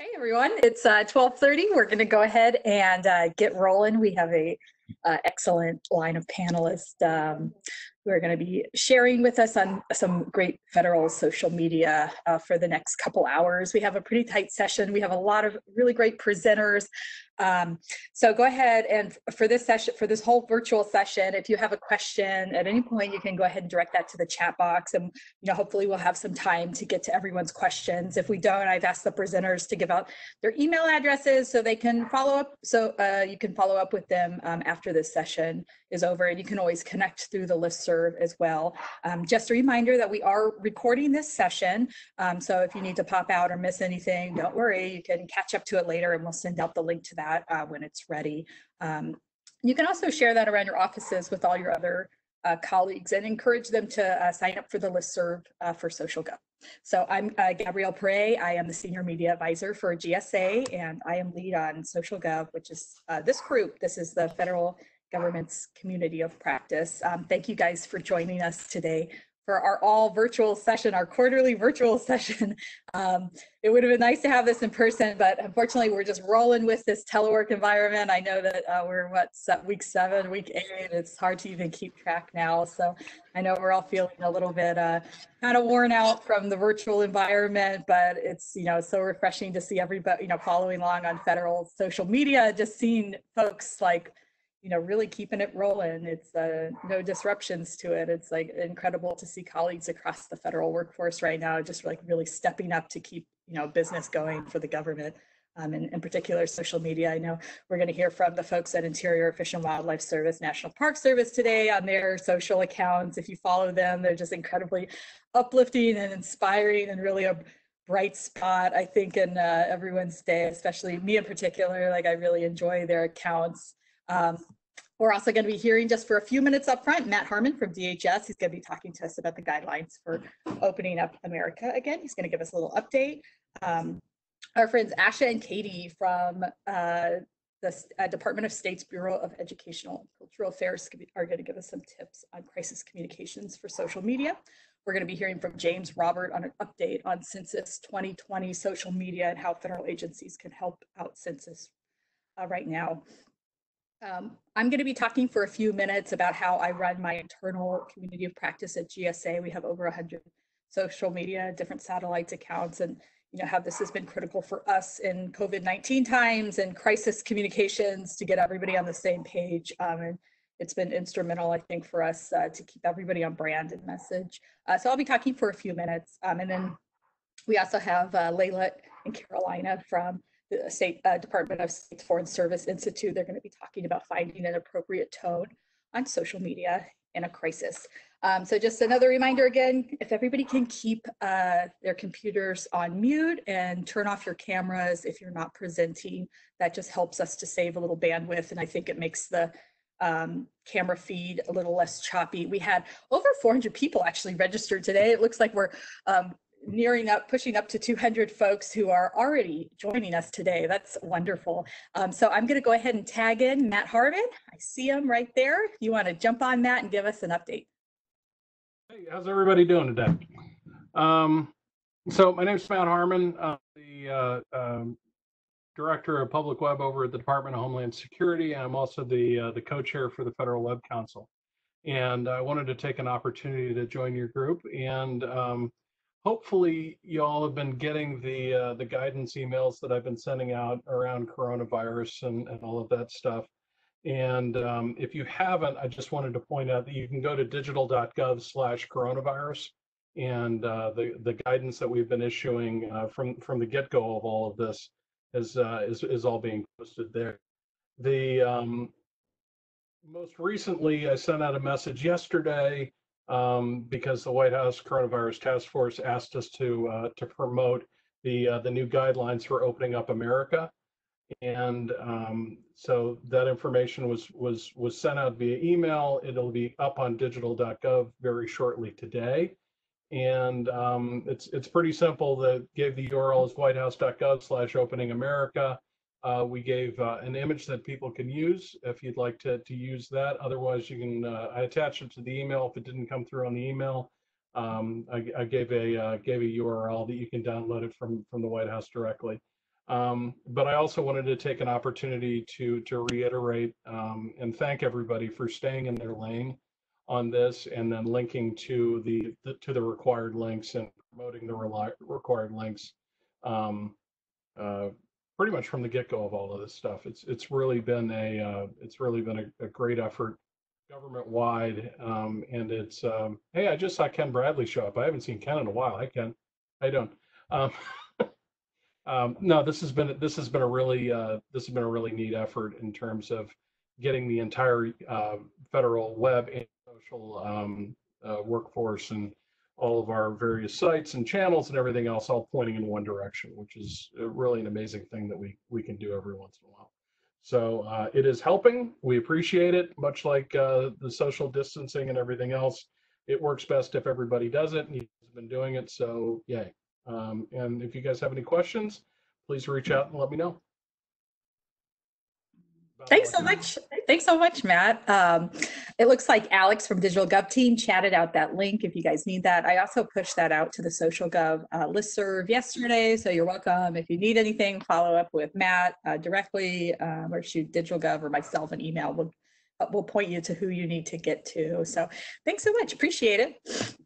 Hey everyone, it's uh, 12:30. We're going to go ahead and uh, get rolling. We have a uh, excellent line of panelists um, who are going to be sharing with us on some great federal social media uh, for the next couple hours. We have a pretty tight session. We have a lot of really great presenters. Um, so go ahead and for this session, for this whole virtual session, if you have a question at any point, you can go ahead and direct that to the chat box. And you know, hopefully we'll have some time to get to everyone's questions. If we don't, I've asked the presenters to give out their email addresses so they can follow up. So uh, you can follow up with them um, after this session is over and you can always connect through the list serve as well. Um, just a reminder that we are recording this session. Um, so if you need to pop out or miss anything, don't worry, you can catch up to it later and we'll send out the link to that uh, when it's ready. Um, you can also share that around your offices with all your other uh, colleagues and encourage them to uh, sign up for the listserv uh, for SocialGov. So I'm uh, Gabrielle Perret. I am the Senior Media Advisor for GSA, and I am lead on Social Gov, which is uh, this group. This is the federal government's community of practice. Um, thank you guys for joining us today for our all virtual session, our quarterly virtual session. Um, it would have been nice to have this in person, but unfortunately we're just rolling with this telework environment. I know that uh, we're what week seven, week eight, it's hard to even keep track now. So I know we're all feeling a little bit uh, kind of worn out from the virtual environment, but it's, you know, so refreshing to see everybody, you know, following along on federal social media, just seeing folks like you know, really keeping it rolling. It's uh, no disruptions to it. It's like incredible to see colleagues across the federal workforce right now, just like really stepping up to keep, you know, business going for the government. Um, and in particular, social media. I know we're going to hear from the folks at Interior Fish and Wildlife Service, National Park Service today on their social accounts. If you follow them, they're just incredibly uplifting and inspiring and really a bright spot, I think, in uh, everyone's day, especially me in particular. Like I really enjoy their accounts. Um, we're also going to be hearing just for a few minutes up front, Matt Harmon from DHS. He's going to be talking to us about the guidelines for opening up America again. He's going to give us a little update. Um, our friends Asha and Katie from uh, the uh, Department of State's Bureau of Educational and Cultural Affairs are going to give us some tips on crisis communications for social media. We're going to be hearing from James Robert on an update on Census 2020 social media and how federal agencies can help out census uh, right now. Um, I'm going to be talking for a few minutes about how I run my internal community of practice at GSA. We have over 100 social media, different satellites accounts, and you know how this has been critical for us in COVID-19 times and crisis communications to get everybody on the same page. Um, and it's been instrumental, I think, for us uh, to keep everybody on brand and message. Uh, so I'll be talking for a few minutes, um, and then we also have uh, Leila and Carolina from the State uh, Department of State's Foreign Service Institute. They're going to be talking about finding an appropriate tone on social media in a crisis. Um, so just another reminder again, if everybody can keep uh, their computers on mute and turn off your cameras if you're not presenting, that just helps us to save a little bandwidth. And I think it makes the um, camera feed a little less choppy. We had over 400 people actually registered today. It looks like we're um, nearing up, pushing up to 200 folks who are already joining us today. That's wonderful. Um, so I'm going to go ahead and tag in Matt Harmon. I see him right there. You want to jump on Matt and give us an update. Hey, how's everybody doing today? Um, so my name is Matt Harmon, I'm the uh, um, Director of Public Web over at the Department of Homeland Security. and I'm also the, uh, the co-chair for the Federal Web Council. And I wanted to take an opportunity to join your group and um, hopefully you all have been getting the uh, the guidance emails that I've been sending out around coronavirus and, and all of that stuff. And um, if you haven't, I just wanted to point out that you can go to digital.gov slash coronavirus and uh, the, the guidance that we've been issuing uh, from, from the get-go of all of this is, uh, is, is all being posted there. The um, most recently, I sent out a message yesterday um, because the White House Coronavirus Task Force asked us to uh, to promote the uh, the new guidelines for opening up America, and um, so that information was was was sent out via email. It'll be up on digital.gov very shortly today, and um, it's it's pretty simple. The gave the URL is whitehouse.gov/slash opening America. Uh, we gave uh, an image that people can use if you'd like to, to use that. Otherwise, you can, uh, I attached it to the email if it didn't come through on the email. Um, I, I, gave a uh, gave a URL that you can download it from, from the White House directly. Um, but I also wanted to take an opportunity to to reiterate um, and thank everybody for staying in their lane on this and then linking to the, the to the required links and promoting the required links um, uh, pretty much from the get-go of all of this stuff. It's it's really been a uh, it's really been a, a great effort government wide um, and it's um, hey I just saw Ken Bradley show up. I haven't seen Ken in a while. Hi Ken, you doing? Um, um, no, this has been this has been a really uh, this has been a really neat effort in terms of getting the entire uh, federal web and social um, uh, workforce and all of our various sites and channels and everything else all pointing in one direction, which is really an amazing thing that we we can do every once in a while. So uh, it is helping. We appreciate it, much like uh, the social distancing and everything else. It works best if everybody does it, and you've been doing it. So yay! Um, and if you guys have any questions, please reach out and let me know. Thanks so much. Thanks so much, Matt. Um, it looks like Alex from Digital Gov team chatted out that link if you guys need that. I also pushed that out to the Social Gov uh, listserv yesterday, so you're welcome. If you need anything, follow up with Matt uh, directly um, or shoot Digital Gov or myself an email. We'll, we'll point you to who you need to get to. So thanks so much. Appreciate it.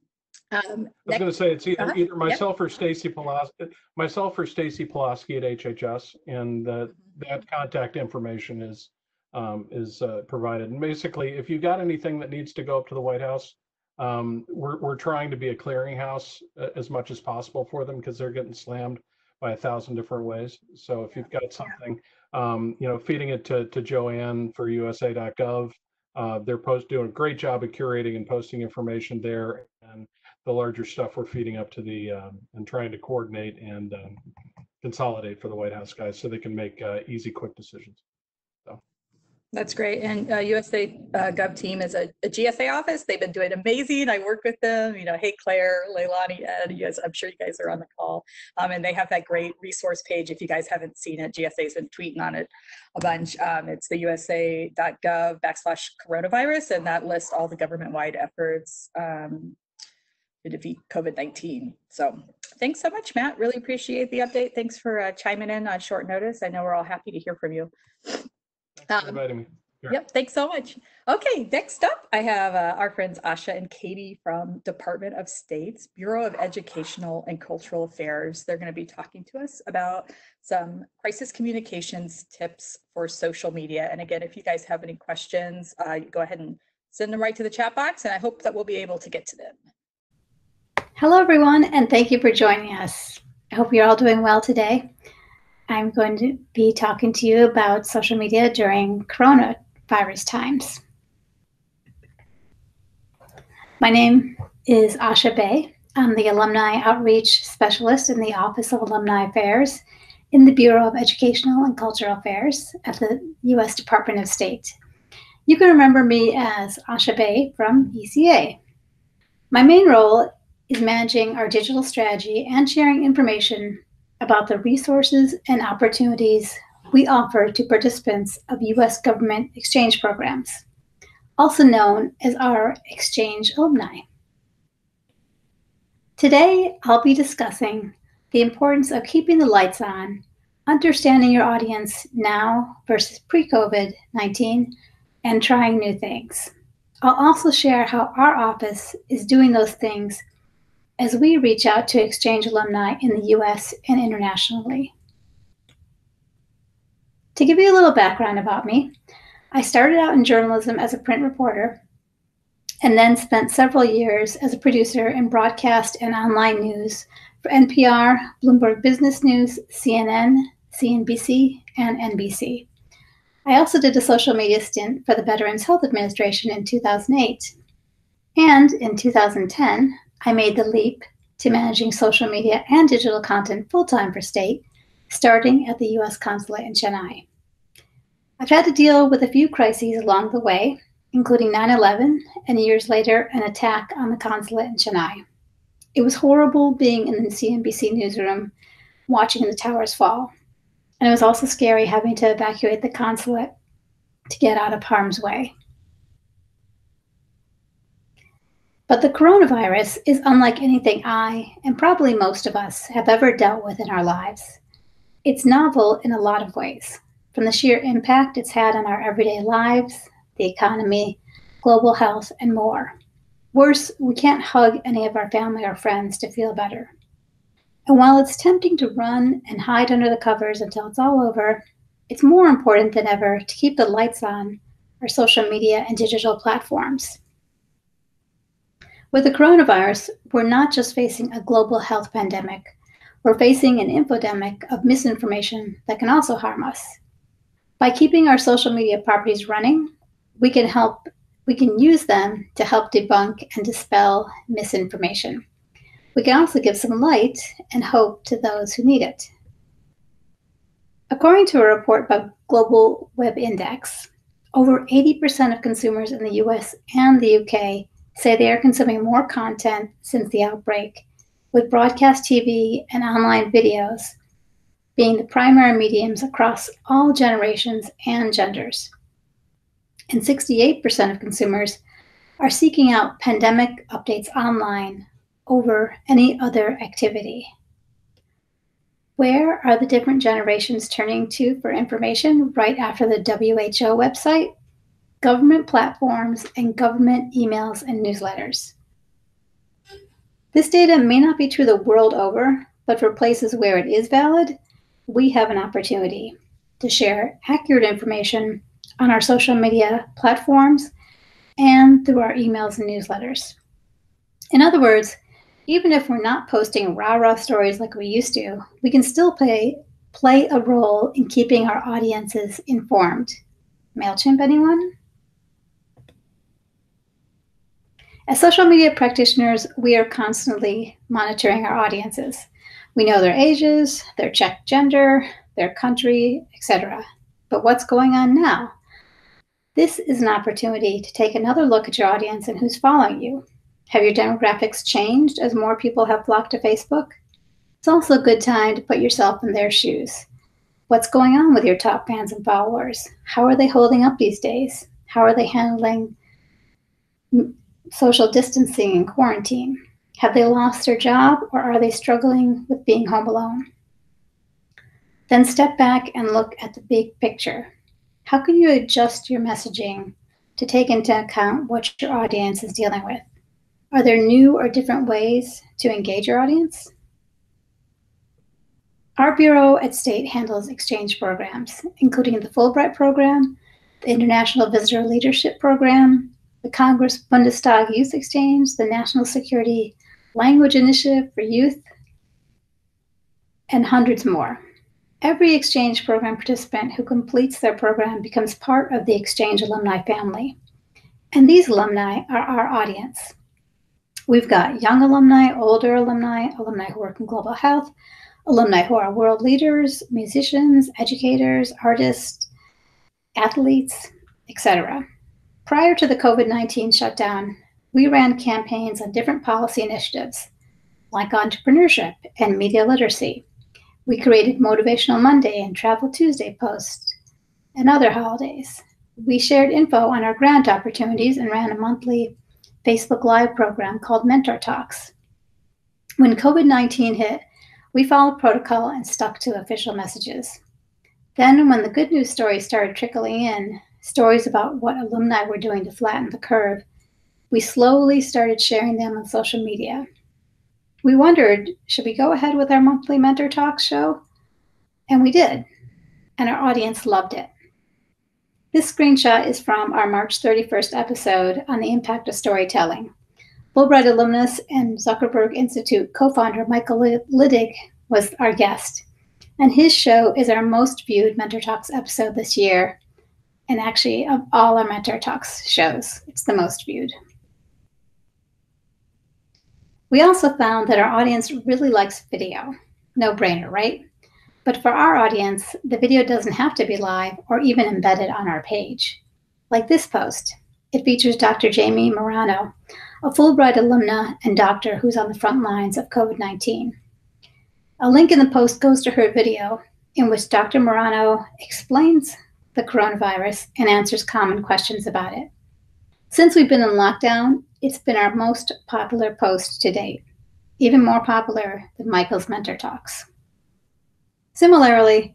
Um, I was going to say it's either, uh -huh. either myself yep. or Stacy Pulaski, myself or Stacy Pulaski at HHS, and uh, that contact information is um, is uh, provided. And basically, if you've got anything that needs to go up to the White House, um, we're we're trying to be a clearinghouse uh, as much as possible for them because they're getting slammed by a thousand different ways. So if you've got something, um, you know, feeding it to to Joanne for USA.gov. Uh, they're post doing a great job of curating and posting information there and the larger stuff we're feeding up to the um, and trying to coordinate and um, consolidate for the White House guys so they can make uh, easy, quick decisions. So. That's great. And uh, USA uh, Gov team is a, a, GSA office. They've been doing amazing. I work with them. You know, hey Claire, Leilani, Ed. You guys, I'm sure you guys are on the call. Um, and they have that great resource page. If you guys haven't seen it, GSA's been tweeting on it a bunch. Um, it's the USA.gov backslash coronavirus, and that lists all the government-wide efforts um, to defeat COVID-19. So thanks so much, Matt. Really appreciate the update. Thanks for uh, chiming in on short notice. I know we're all happy to hear from you. Thanks um, inviting me. Sure. Yep, thanks so much. Okay, next up, I have uh, our friends Asha and Katie from Department of State's Bureau of Educational and Cultural Affairs. They're going to be talking to us about some crisis communications tips for social media. And again, if you guys have any questions, uh, go ahead and send them right to the chat box, and I hope that we'll be able to get to them. Hello, everyone, and thank you for joining us. I hope you're all doing well today. I'm going to be talking to you about social media during coronavirus times. My name is Asha Beh. I'm the Alumni Outreach Specialist in the Office of Alumni Affairs in the Bureau of Educational and Cultural Affairs at the U.S. Department of State. You can remember me as Asha Beh from ECA. My main role is managing our digital strategy and sharing information about the resources and opportunities we offer to participants of U.S. government exchange programs, also known as our exchange alumni. Today, I'll be discussing the importance of keeping the lights on, understanding your audience now versus pre COVID 19, and trying new things. I'll also share how our office is doing those things as we reach out to exchange alumni in the US and internationally. To give you a little background about me, I started out in journalism as a print reporter and then spent several years as a producer in broadcast and online news for NPR, Bloomberg Business News, CNN, CNBC, and NBC. I also did a social media stint for the Veterans Health Administration in 2008. And in 2010, I made the leap to managing social media and digital content full time for state, starting at the U.S. Consulate in Chennai. I've had to deal with a few crises along the way, including 9 11 and years later, an attack on the consulate in Chennai. It was horrible being in the CNBC newsroom watching the towers fall. And it was also scary having to evacuate the consulate to get out of harm's way. But the coronavirus is unlike anything I, and probably most of us, have ever dealt with in our lives. It's novel in a lot of ways, from the sheer impact it's had on our everyday lives, the economy, global health, and more. Worse, we can't hug any of our family or friends to feel better. And while it's tempting to run and hide under the covers until it's all over, it's more important than ever to keep the lights on our social media and digital platforms. With the coronavirus, we're not just facing a global health pandemic, we're facing an infodemic of misinformation that can also harm us. By keeping our social media properties running, we can help we can use them to help debunk and dispel misinformation. We can also give some light and hope to those who need it. According to a report by Global Web Index, over 80% of consumers in the US and the UK say they are consuming more content since the outbreak, with broadcast TV and online videos being the primary mediums across all generations and genders. And 68% of consumers are seeking out pandemic updates online over any other activity. Where are the different generations turning to for information right after the WHO website, government platforms, and government emails and newsletters? This data may not be true the world over, but for places where it is valid, we have an opportunity to share accurate information on our social media platforms and through our emails and newsletters. In other words, even if we're not posting rah rah stories like we used to, we can still play, play a role in keeping our audiences informed. MailChimp, anyone? As social media practitioners, we are constantly monitoring our audiences. We know their ages, their checked gender, their country, etc. But what's going on now? This is an opportunity to take another look at your audience and who's following you. Have your demographics changed as more people have flocked to Facebook? It's also a good time to put yourself in their shoes. What's going on with your top fans and followers? How are they holding up these days? How are they handling social distancing and quarantine? Have they lost their job or are they struggling with being home alone? Then step back and look at the big picture. How can you adjust your messaging to take into account what your audience is dealing with? Are there new or different ways to engage your audience? Our Bureau at State handles exchange programs, including the Fulbright Program, the International Visitor Leadership Program, the Congress Bundestag Youth Exchange, the National Security Language Initiative for Youth, and hundreds more. Every exchange program participant who completes their program becomes part of the exchange alumni family. And these alumni are our audience. We've got young alumni, older alumni, alumni who work in global health, alumni who are world leaders, musicians, educators, artists, athletes, etc. Prior to the COVID 19 shutdown, we ran campaigns on different policy initiatives like entrepreneurship and media literacy. We created Motivational Monday and Travel Tuesday posts and other holidays. We shared info on our grant opportunities and ran a monthly Facebook Live program called Mentor Talks. When COVID 19 hit, we followed protocol and stuck to official messages. Then, when the good news stories started trickling in, stories about what alumni were doing to flatten the curve, we slowly started sharing them on social media. We wondered should we go ahead with our monthly Mentor Talks show? And we did, and our audience loved it. This screenshot is from our March 31st episode on the impact of storytelling. Fulbright alumnus and Zuckerberg Institute co founder Michael Liddig was our guest. And his show is our most viewed Mentor Talks episode this year. And actually, of all our Mentor Talks shows, it's the most viewed. We also found that our audience really likes video. No brainer, right? But for our audience, the video doesn't have to be live or even embedded on our page. Like this post, it features Dr. Jamie Morano, a Fulbright alumna and doctor who's on the front lines of COVID 19. A link in the post goes to her video, in which Dr. Morano explains the coronavirus and answers common questions about it. Since we've been in lockdown, it's been our most popular post to date, even more popular than Michael's Mentor Talks. Similarly,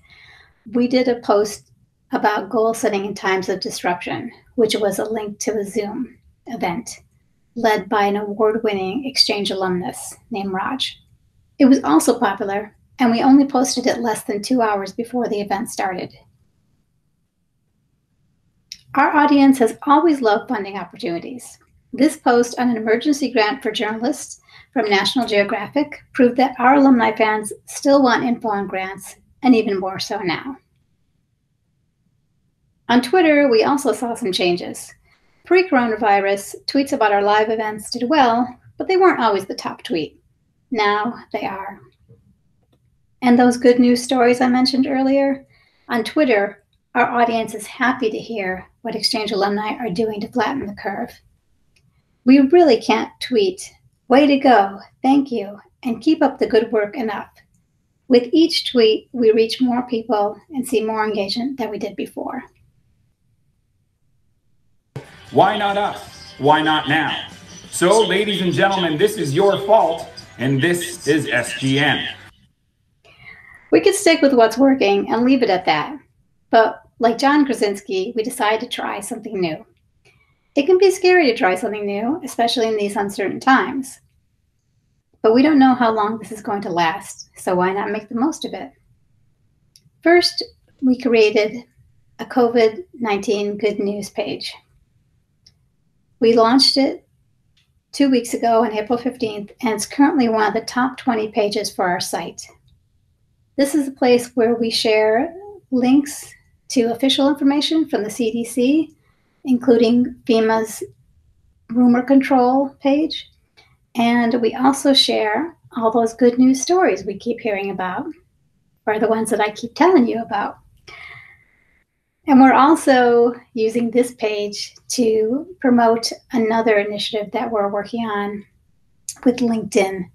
we did a post about goal setting in times of disruption, which was a link to a Zoom event led by an award winning exchange alumnus named Raj. It was also popular, and we only posted it less than two hours before the event started. Our audience has always loved funding opportunities. This post on an emergency grant for journalists from National Geographic proved that our alumni fans still want info on grants, and even more so now. On Twitter, we also saw some changes. Pre coronavirus, tweets about our live events did well, but they weren't always the top tweet. Now they are. And those good news stories I mentioned earlier, on Twitter, our audience is happy to hear what Exchange alumni are doing to flatten the curve. We really can't tweet, way to go, thank you, and keep up the good work enough. With each tweet, we reach more people and see more engagement than we did before. Why not us? Why not now? So, ladies and gentlemen, this is your fault, and this is SGN. We could stick with what's working and leave it at that. But like John Krasinski, we decided to try something new. It can be scary to try something new, especially in these uncertain times. But we don't know how long this is going to last, so why not make the most of it? First, we created a COVID 19 good news page. We launched it two weeks ago on April 15th, and it's currently one of the top 20 pages for our site. This is a place where we share links to official information from the CDC, including FEMA's rumor control page. And we also share all those good news stories we keep hearing about, or the ones that I keep telling you about. And we're also using this page to promote another initiative that we're working on with LinkedIn,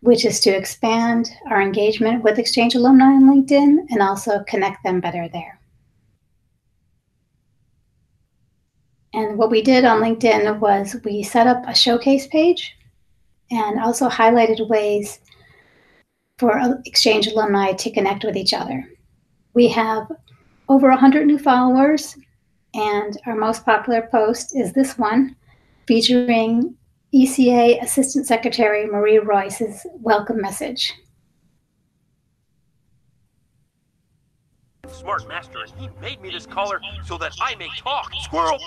which is to expand our engagement with Exchange alumni on LinkedIn and also connect them better there. And what we did on LinkedIn was we set up a showcase page and also highlighted ways for Exchange alumni to connect with each other. We have over 100 new followers, and our most popular post is this one featuring ECA Assistant Secretary Marie Royce's welcome message. Smart master, he made me this collar so that I may talk. Squirrel!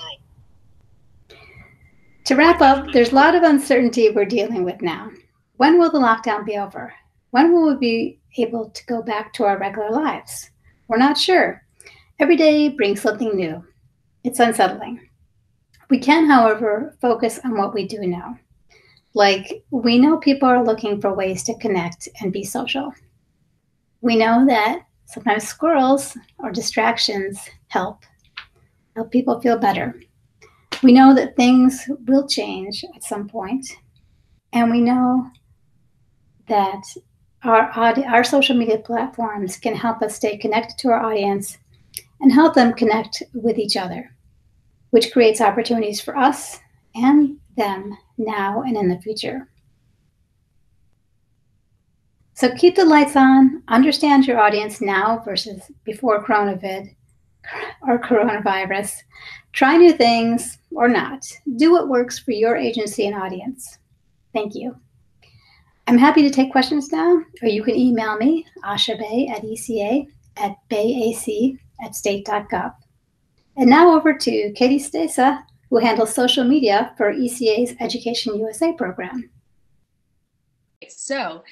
To wrap up, there's a lot of uncertainty we're dealing with now. When will the lockdown be over? When will we be able to go back to our regular lives? We're not sure. Every day brings something new. It's unsettling. We can, however, focus on what we do know. Like, we know people are looking for ways to connect and be social. We know that sometimes squirrels or distractions help, help people feel better. We know that things will change at some point, and we know that our, our social media platforms can help us stay connected to our audience and help them connect with each other, which creates opportunities for us and them now and in the future. So keep the lights on, understand your audience now versus before coronavirus or coronavirus. Try new things or not. Do what works for your agency and audience. Thank you. I'm happy to take questions now, or you can email me, Asha Beh at ECA at bayac at state.gov. And now over to Katie Stasa, who handles social media for ECA's Education USA program. So,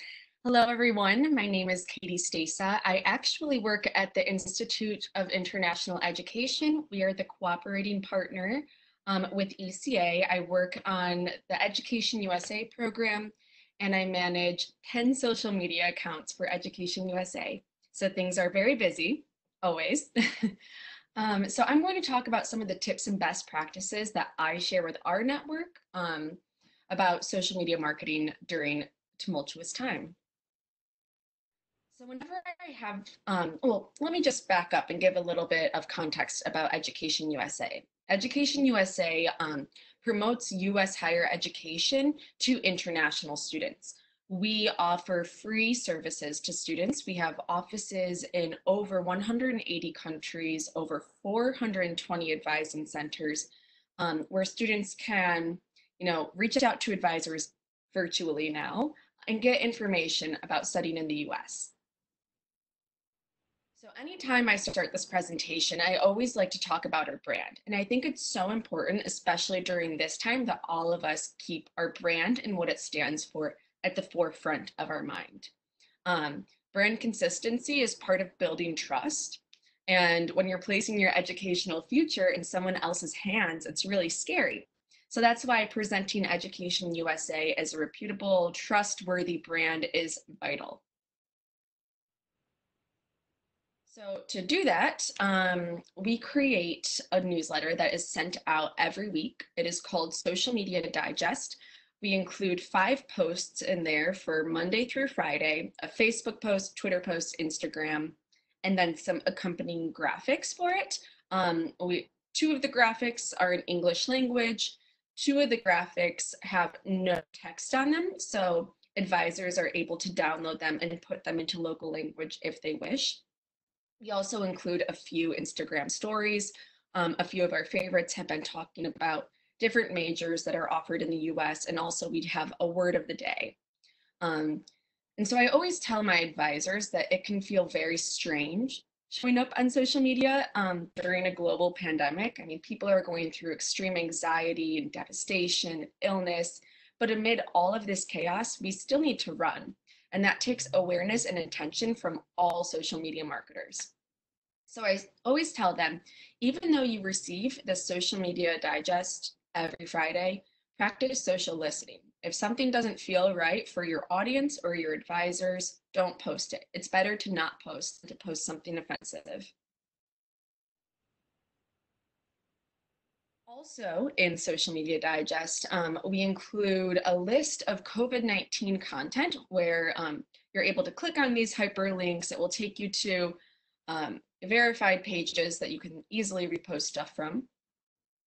hello everyone. My name is Katie Stasa. I actually work at the Institute of International Education. We are the cooperating partner um, with ECA. I work on the Education USA program and I manage 10 social media accounts for Education USA. So things are very busy always. um, so I'm going to talk about some of the tips and best practices that I share with our network um, about social media marketing during tumultuous time. So whenever I have, um, well, let me just back up and give a little bit of context about Education USA. Education USA um, promotes US higher education to international students. we offer free services to students. We have offices in over 180 countries, over 420 advising centers, um, where students can, you know, reach out to advisors virtually now and get information about studying in the US. So anytime I start this presentation, I always like to talk about our brand. And I think it's so important, especially during this time, that all of us keep our brand and what it stands for at the forefront of our mind. Um, brand consistency is part of building trust. And when you're placing your educational future in someone else's hands, it's really scary. So that's why presenting Education USA as a reputable, trustworthy brand is vital. So to do that, um, we create a newsletter that is sent out every week. It is called Social Media Digest. We include five posts in there for Monday through Friday, a Facebook post, Twitter post, Instagram, and then some accompanying graphics for it. Um, we, two of the graphics are in English language. Two of the graphics have no text on them, so advisors are able to download them and put them into local language if they wish. We also include a few Instagram stories. Um, a few of our favorites have been talking about different majors that are offered in the US, and also we'd have a word of the day. Um, and so I always tell my advisors that it can feel very strange showing up on social media um, during a global pandemic. I mean, people are going through extreme anxiety and devastation, illness, but amid all of this chaos, we still need to run. And that takes awareness and attention from all social media marketers. So I always tell them, even though you receive the social media digest every Friday, practice social listening. If something doesn't feel right for your audience or your advisors, don't post it. It's better to not post than to post something offensive. Also in Social Media Digest, um, we include a list of COVID-19 content where um, you're able to click on these hyperlinks. It will take you to um, verified pages that you can easily repost stuff from.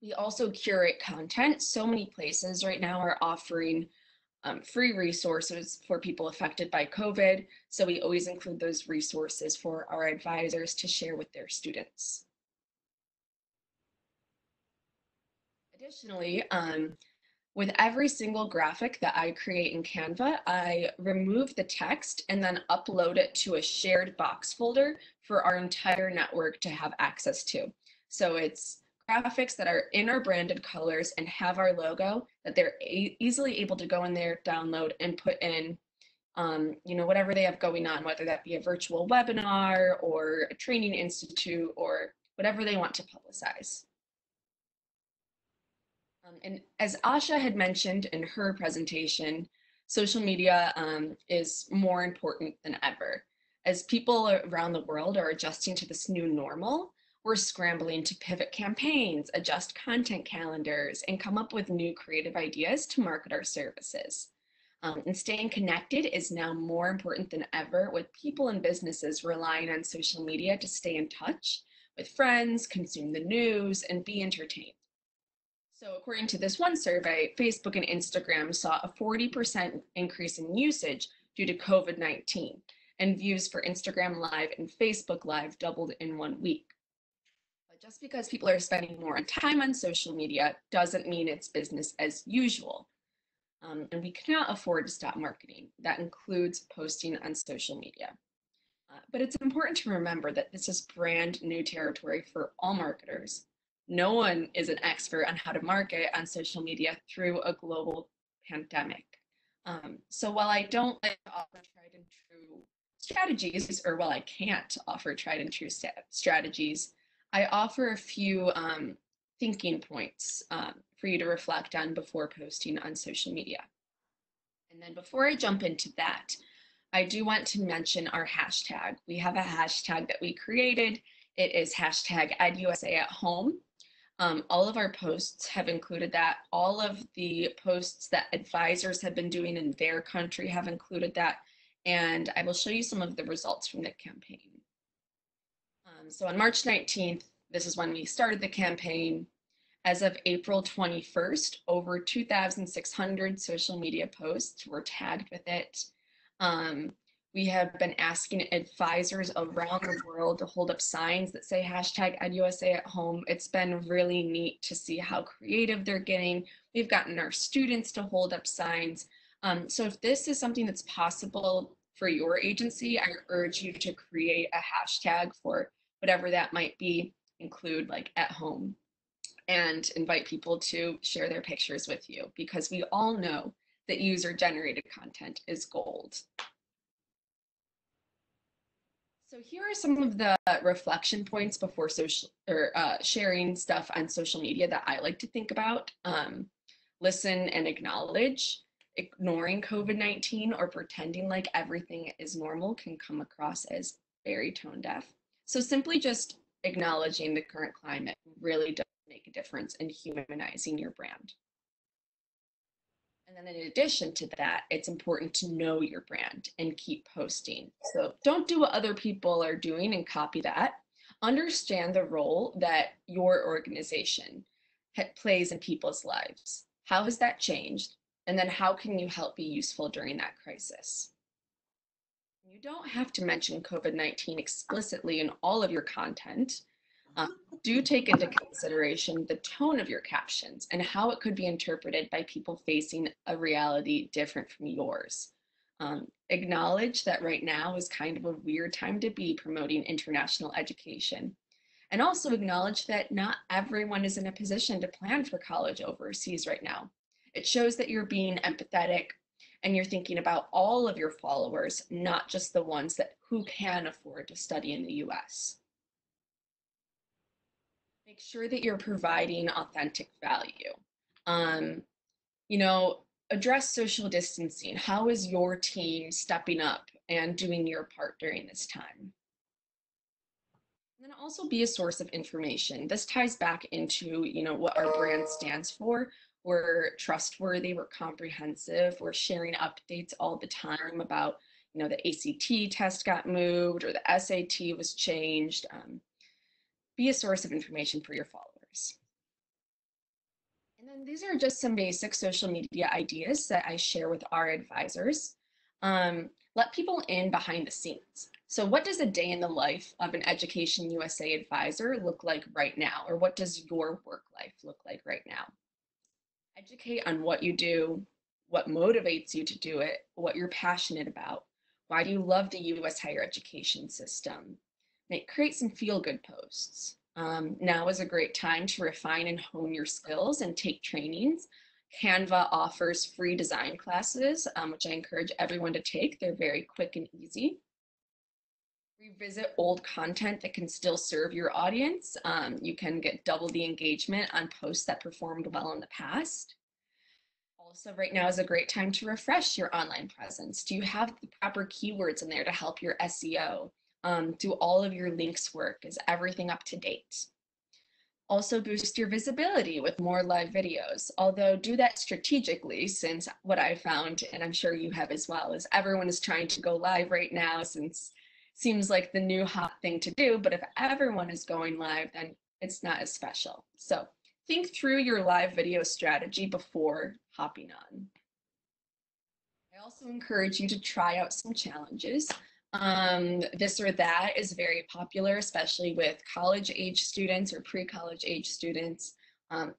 We also curate content. So many places right now are offering um, free resources for people affected by COVID. So we always include those resources for our advisors to share with their students. Additionally, um, with every single graphic that I create in Canva, I remove the text and then upload it to a shared box folder for our entire network to have access to. So it's graphics that are in our branded colors and have our logo that they're easily able to go in there, download, and put in, um, you know, whatever they have going on, whether that be a virtual webinar or a training institute or whatever they want to publicize. Um, and as Asha had mentioned in her presentation, social media um, is more important than ever. As people around the world are adjusting to this new normal, we're scrambling to pivot campaigns, adjust content calendars, and come up with new creative ideas to market our services. Um, and staying connected is now more important than ever with people and businesses relying on social media to stay in touch with friends, consume the news, and be entertained. So according to this one survey, Facebook and Instagram saw a 40% increase in usage due to COVID-19 and views for Instagram Live and Facebook Live doubled in one week. But just because people are spending more time on social media doesn't mean it's business as usual. Um, and we cannot afford to stop marketing. That includes posting on social media. Uh, but it's important to remember that this is brand new territory for all marketers no one is an expert on how to market on social media through a global pandemic. Um, so while I don't like offer tried and true strategies, or while I can't offer tried and true strategies, I offer a few um, thinking points um, for you to reflect on before posting on social media. And then before I jump into that, I do want to mention our hashtag. We have a hashtag that we created. It is hashtag EdUSA at home. Um, all of our posts have included that. All of the posts that advisors have been doing in their country have included that. And I will show you some of the results from the campaign. Um, so on March 19th, this is when we started the campaign. As of April 21st, over 2,600 social media posts were tagged with it. Um, we have been asking advisors around the world to hold up signs that say hashtag EdUSA at home. It's been really neat to see how creative they're getting. We've gotten our students to hold up signs. Um, so if this is something that's possible for your agency, I urge you to create a hashtag for whatever that might be, include like at home and invite people to share their pictures with you because we all know that user generated content is gold. So here are some of the reflection points before social or uh, sharing stuff on social media that I like to think about. Um, listen and acknowledge. Ignoring COVID-19 or pretending like everything is normal can come across as very tone deaf. So simply just acknowledging the current climate really does make a difference in humanizing your brand. And then in addition to that, it's important to know your brand and keep posting. So don't do what other people are doing and copy that. Understand the role that your organization plays in people's lives. How has that changed? And then how can you help be useful during that crisis? You don't have to mention COVID-19 explicitly in all of your content, um, do take into consideration the tone of your captions and how it could be interpreted by people facing a reality different from yours. Um, acknowledge that right now is kind of a weird time to be promoting international education. And also acknowledge that not everyone is in a position to plan for college overseas right now. It shows that you're being empathetic and you're thinking about all of your followers, not just the ones that who can afford to study in the US. Make sure that you're providing authentic value. Um, you know, address social distancing. How is your team stepping up and doing your part during this time? And then also be a source of information. This ties back into, you know, what our brand stands for. We're trustworthy, we're comprehensive, we're sharing updates all the time about, you know, the ACT test got moved or the SAT was changed. Um, be a source of information for your followers. And then these are just some basic social media ideas that I share with our advisors. Um, let people in behind the scenes. So what does a day in the life of an Education USA advisor look like right now? Or what does your work life look like right now? Educate on what you do, what motivates you to do it, what you're passionate about. Why do you love the US higher education system? Make, create some feel-good posts. Um, now is a great time to refine and hone your skills and take trainings. Canva offers free design classes, um, which I encourage everyone to take. They're very quick and easy. Revisit old content that can still serve your audience. Um, you can get double the engagement on posts that performed well in the past. Also, right now is a great time to refresh your online presence. Do you have the proper keywords in there to help your SEO? Um, do all of your links work? Is everything up to date? Also boost your visibility with more live videos, although do that strategically since what I found, and I'm sure you have as well, is everyone is trying to go live right now since seems like the new hot thing to do, but if everyone is going live, then it's not as special. So think through your live video strategy before hopping on. I also encourage you to try out some challenges. Um, this or that is very popular, especially with college age students or pre-college age students. Um,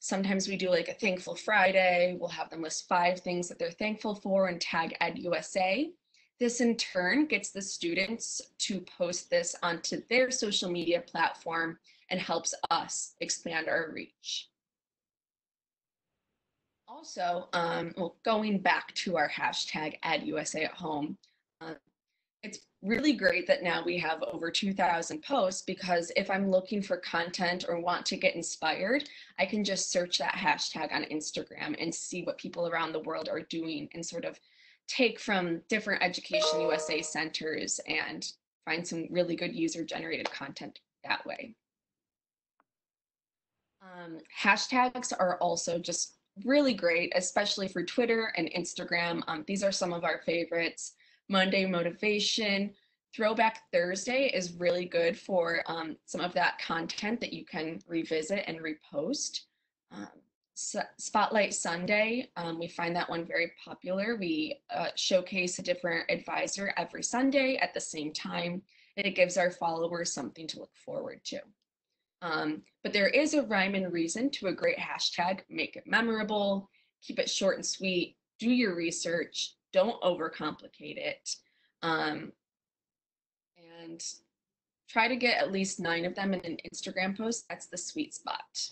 sometimes we do like a thankful Friday. We'll have them list five things that they're thankful for and tag EdUSA. This in turn gets the students to post this onto their social media platform and helps us expand our reach. Also, um, well, going back to our hashtag EdUSA at home, uh, it's really great that now we have over 2000 posts because if I'm looking for content or want to get inspired, I can just search that hashtag on Instagram and see what people around the world are doing and sort of take from different Education USA centers and find some really good user generated content that way. Um, hashtags are also just really great, especially for Twitter and Instagram. Um, these are some of our favorites. Monday motivation, Throwback Thursday is really good for um, some of that content that you can revisit and repost. Um, S- Spotlight Sunday, um, we find that one very popular. We uh, showcase a different advisor every Sunday at the same time, it gives our followers something to look forward to. Um, but there is a rhyme and reason to a great hashtag. Make it memorable, keep it short and sweet, do your research, don't overcomplicate it. Um, and try to get at least nine of them in an Instagram post. That's the sweet spot.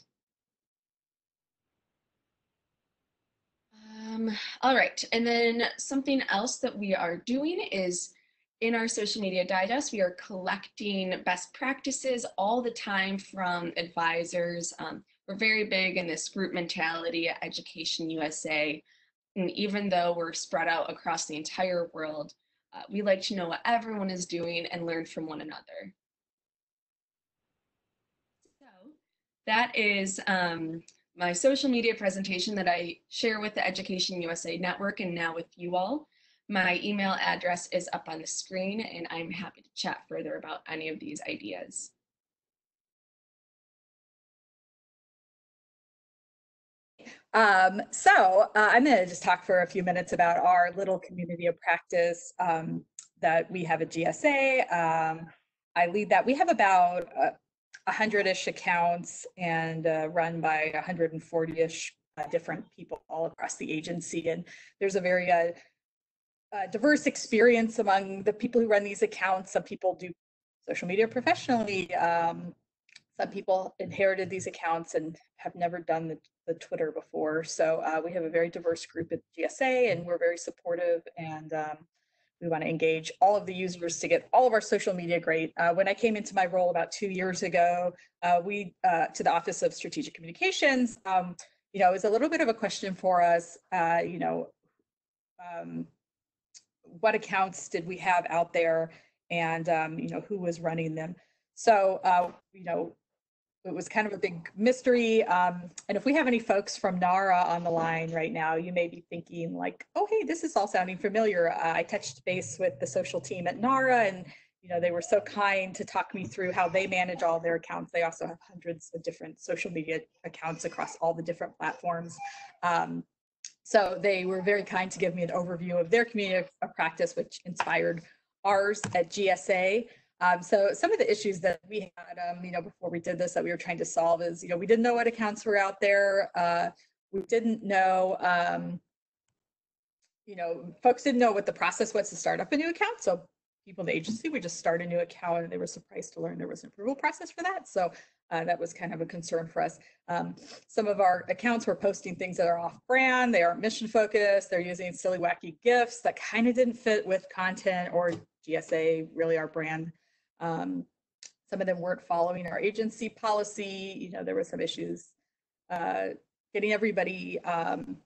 Um, all right, and then something else that we are doing is in our social media digest, we are collecting best practices all the time from advisors. Um, we're very big in this group mentality at Education USA. And even though we're spread out across the entire world, uh, we like to know what everyone is doing and learn from one another. So that is um, my social media presentation that I share with the Education USA Network and now with you all. My email address is up on the screen and I'm happy to chat further about any of these ideas. Um, so uh, I'm going to just talk for a few minutes about our little community of practice um, that we have at GSA. Um, I lead that. We have about uh, a uh, hundred-ish accounts and uh, run by 140-ish uh, different people all across the agency. And there's a very uh, uh, diverse experience among the people who run these accounts. Some people do social media professionally. Um, some people inherited these accounts and have never done the, the Twitter before. So uh, we have a very diverse group at GSA and we're very supportive and um, we want to engage all of the users to get all of our social media great. Uh, when I came into my role about two years ago, uh, we uh, to the Office of Strategic Communications, um, you know, it was a little bit of a question for us, uh, you know, um, what accounts did we have out there and, um, you know, who was running them. So, uh, you know, it was kind of a big mystery. Um, and if we have any folks from NARA on the line right now, you may be thinking like, oh, hey, this is all sounding familiar. Uh, I touched base with the social team at NARA and you know, they were so kind to talk me through how they manage all their accounts. They also have hundreds of different social media accounts across all the different platforms. Um, so they were very kind to give me an overview of their community of practice, which inspired ours at GSA. Um, so some of the issues that we had, um, you know, before we did this that we were trying to solve is, you know, we didn't know what accounts were out there. Uh, we didn't know, um, you know, folks didn't know what the process was to start up a new account. So people in the agency would just start a new account and they were surprised to learn there was an approval process for that. So uh, that was kind of a concern for us. Um, some of our accounts were posting things that are off brand, they aren't mission focused, they're using silly, wacky gifts that kind of didn't fit with content or GSA, really our brand um, some of them weren't following our agency policy. You know, there were some issues uh, getting everybody, um,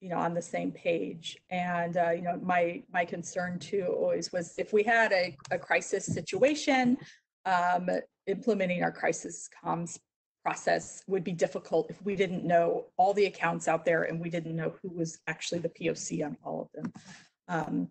you know, on the same page. And uh, you know, my my concern too always was if we had a, a crisis situation, um, implementing our crisis comms process would be difficult if we didn't know all the accounts out there and we didn't know who was actually the POC on all of them. Um,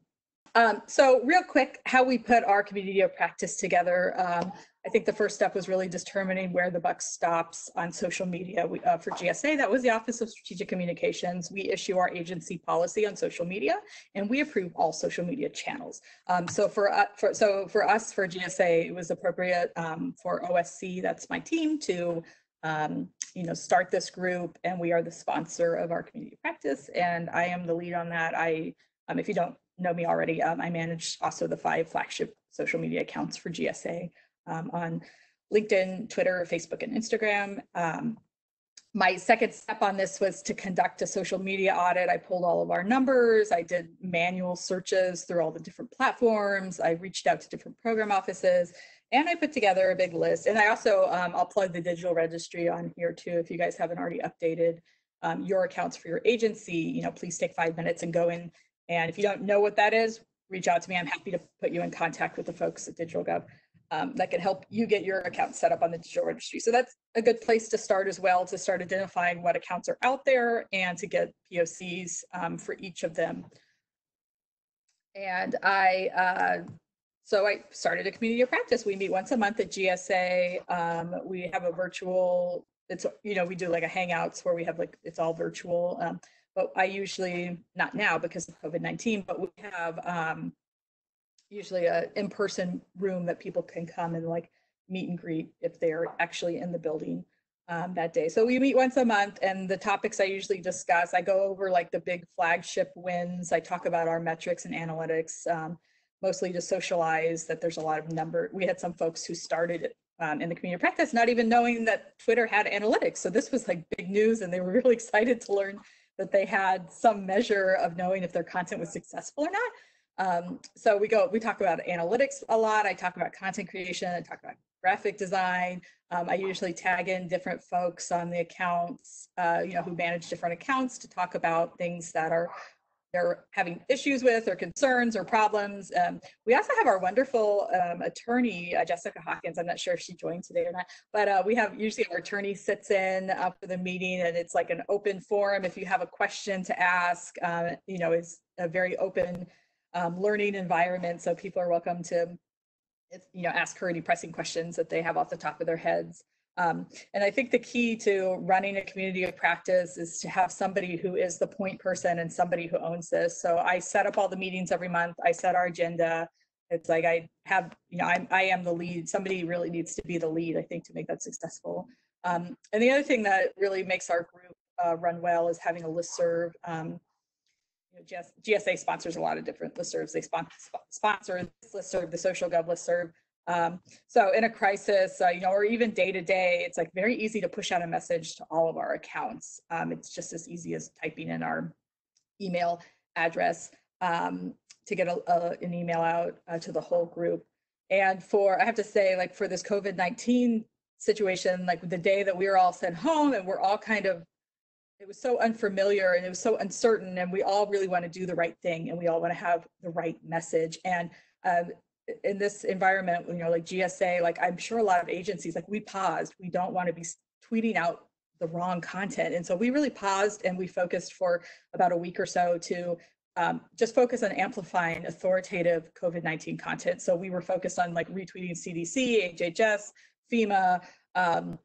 um, so real quick, how we put our community of practice together. Um, I think the first step was really determining where the buck stops on social media. We, uh, for GSA, that was the Office of Strategic Communications. We issue our agency policy on social media, and we approve all social media channels. Um, so for, uh, for so for us, for GSA, it was appropriate um, for OSC, that's my team, to um, you know start this group, and we are the sponsor of our community of practice, and I am the lead on that. I um, if you don't know me already, um, I manage also the five flagship social media accounts for GSA um, on LinkedIn, Twitter, Facebook, and Instagram. Um, my second step on this was to conduct a social media audit. I pulled all of our numbers. I did manual searches through all the different platforms. I reached out to different program offices and I put together a big list. And I also, um, I'll plug the digital registry on here too, if you guys haven't already updated um, your accounts for your agency, you know, please take five minutes and go in and if you don't know what that is, reach out to me. I'm happy to put you in contact with the folks at DigitalGov um, that can help you get your account set up on the digital registry. So that's a good place to start as well, to start identifying what accounts are out there and to get POCs um, for each of them. And I, uh, so I started a community of practice. We meet once a month at GSA. Um, we have a virtual, it's, you know, we do like a hangouts where we have like, it's all virtual. But I usually, not now because of COVID-19, but we have um, usually a in-person room that people can come and like meet and greet if they're actually in the building um, that day. So we meet once a month and the topics I usually discuss, I go over like the big flagship wins. I talk about our metrics and analytics, um, mostly to socialize that there's a lot of number. We had some folks who started um, in the community practice, not even knowing that Twitter had analytics. So this was like big news and they were really excited to learn that they had some measure of knowing if their content was successful or not. Um, so we go, we talk about analytics a lot. I talk about content creation. I talk about graphic design. Um, I usually tag in different folks on the accounts, uh, you know, who manage different accounts to talk about things that are they're having issues with or concerns or problems. Um, we also have our wonderful um, attorney, uh, Jessica Hawkins. I'm not sure if she joined today or not, but uh, we have usually our attorney sits in uh, for the meeting and it's like an open forum. If you have a question to ask, uh, you know, it's a very open um, learning environment. So people are welcome to, you know, ask her any pressing questions that they have off the top of their heads. Um, and I think the key to running a community of practice is to have somebody who is the point person and somebody who owns this. So I set up all the meetings every month. I set our agenda. It's like I have, you know, I'm, I am the lead. Somebody really needs to be the lead, I think, to make that successful. Um, and the other thing that really makes our group uh, run well is having a listserv. Um, you know, GS, GSA sponsors a lot of different listservs. They sponsor, sponsor this listserv, the social gov listserv. Um, so in a crisis, uh, you know, or even day to day, it's like very easy to push out a message to all of our accounts. Um, it's just as easy as typing in our email address um, to get a, a, an email out uh, to the whole group. And for, I have to say, like for this COVID-19 situation, like the day that we were all sent home and we're all kind of, it was so unfamiliar and it was so uncertain and we all really want to do the right thing and we all want to have the right message. And um, in this environment, you know, like GSA, like I'm sure a lot of agencies, like we paused. We don't want to be tweeting out the wrong content. And so we really paused and we focused for about a week or so to um, just focus on amplifying authoritative COVID-19 content. So we were focused on like retweeting CDC, HHS, FEMA, um,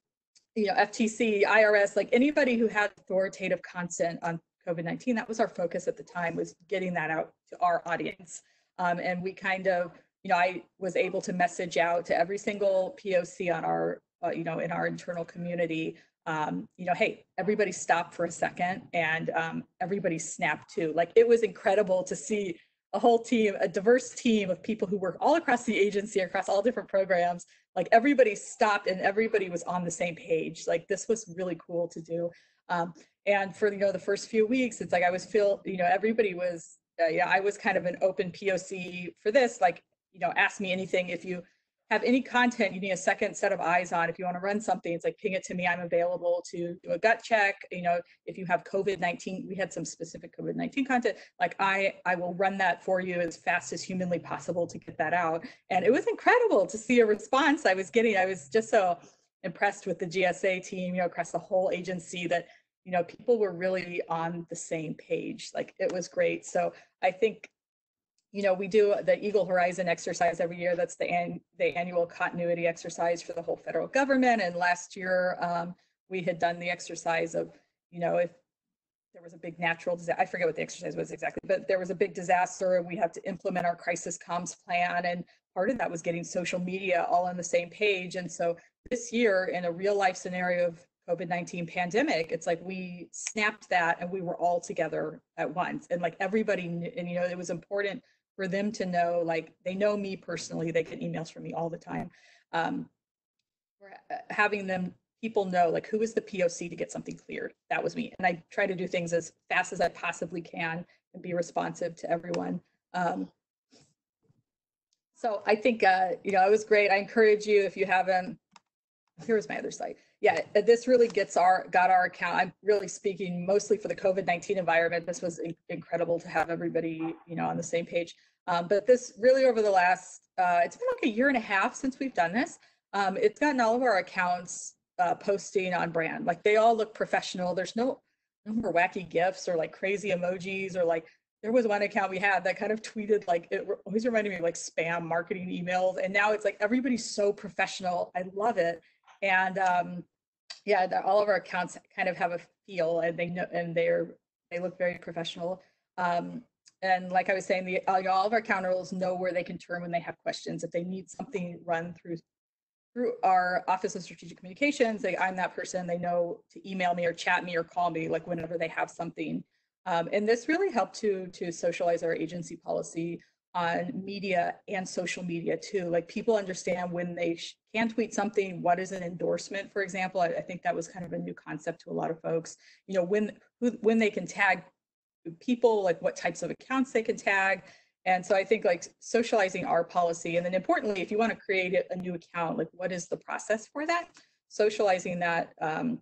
you know, FTC, IRS, like anybody who had authoritative content on COVID-19, that was our focus at the time was getting that out to our audience. Um, and we kind of you know, I was able to message out to every single POC on our, uh, you know, in our internal community, um, you know, hey, everybody stop for a second and um, everybody snap too. Like it was incredible to see a whole team, a diverse team of people who work all across the agency, across all different programs. Like everybody stopped and everybody was on the same page. Like this was really cool to do. Um, and for, you know, the first few weeks, it's like I was feel, you know, everybody was, uh, yeah, I was kind of an open POC for this, like you know, ask me anything. If you have any content you need a second set of eyes on, if you want to run something, it's like ping it to me. I'm available to do a gut check. You know, if you have COVID-19, we had some specific COVID-19 content, like I, I will run that for you as fast as humanly possible to get that out. And it was incredible to see a response I was getting. I was just so impressed with the GSA team, you know, across the whole agency that, you know, people were really on the same page. Like it was great. So I think you know, we do the Eagle Horizon exercise every year. That's the, an, the annual continuity exercise for the whole federal government. And last year, um, we had done the exercise of, you know, if there was a big natural disaster, I forget what the exercise was exactly, but there was a big disaster and we have to implement our crisis comms plan. And part of that was getting social media all on the same page. And so this year, in a real life scenario of COVID-19 pandemic, it's like we snapped that and we were all together at once. And like everybody, knew, and you know, it was important for them to know, like they know me personally, they get emails from me all the time. Um, uh, having them people know like who is the POC to get something cleared. That was me. And I try to do things as fast as I possibly can and be responsive to everyone. Um, so I think, uh, you know, it was great. I encourage you if you haven't, here's my other site. Yeah, uh, this really gets our, got our account. I'm really speaking mostly for the COVID-19 environment. This was in incredible to have everybody, you know, on the same page. Um, but this really over the last, uh, it's been like a year and a half since we've done this. Um, it's gotten all of our accounts uh, posting on brand. Like they all look professional. There's no, no more wacky gifs or like crazy emojis or like there was one account we had that kind of tweeted like it always reminded me of like spam marketing emails and now it's like everybody's so professional i love it and um yeah the- all of our accounts kind of have a feel and they know and they're they look very professional. Um and like i was saying the all all of our account roles know where they can turn when they have questions. If they need something run through through our office of strategic communications they i'm that person they know to email me or chat me or call me like whenever they have something. Um, and this really helped to to socialize our agency policy on media and social media too. Like people understand when they sh- can tweet something, what is an endorsement, for example. I, I think that was kind of a new concept to a lot of folks. You know, when who, when they can tag people, like what types of accounts they can tag. And so I think like socializing our policy, and then importantly, if you want to create a- new account, like what is the process for that? Socializing that um,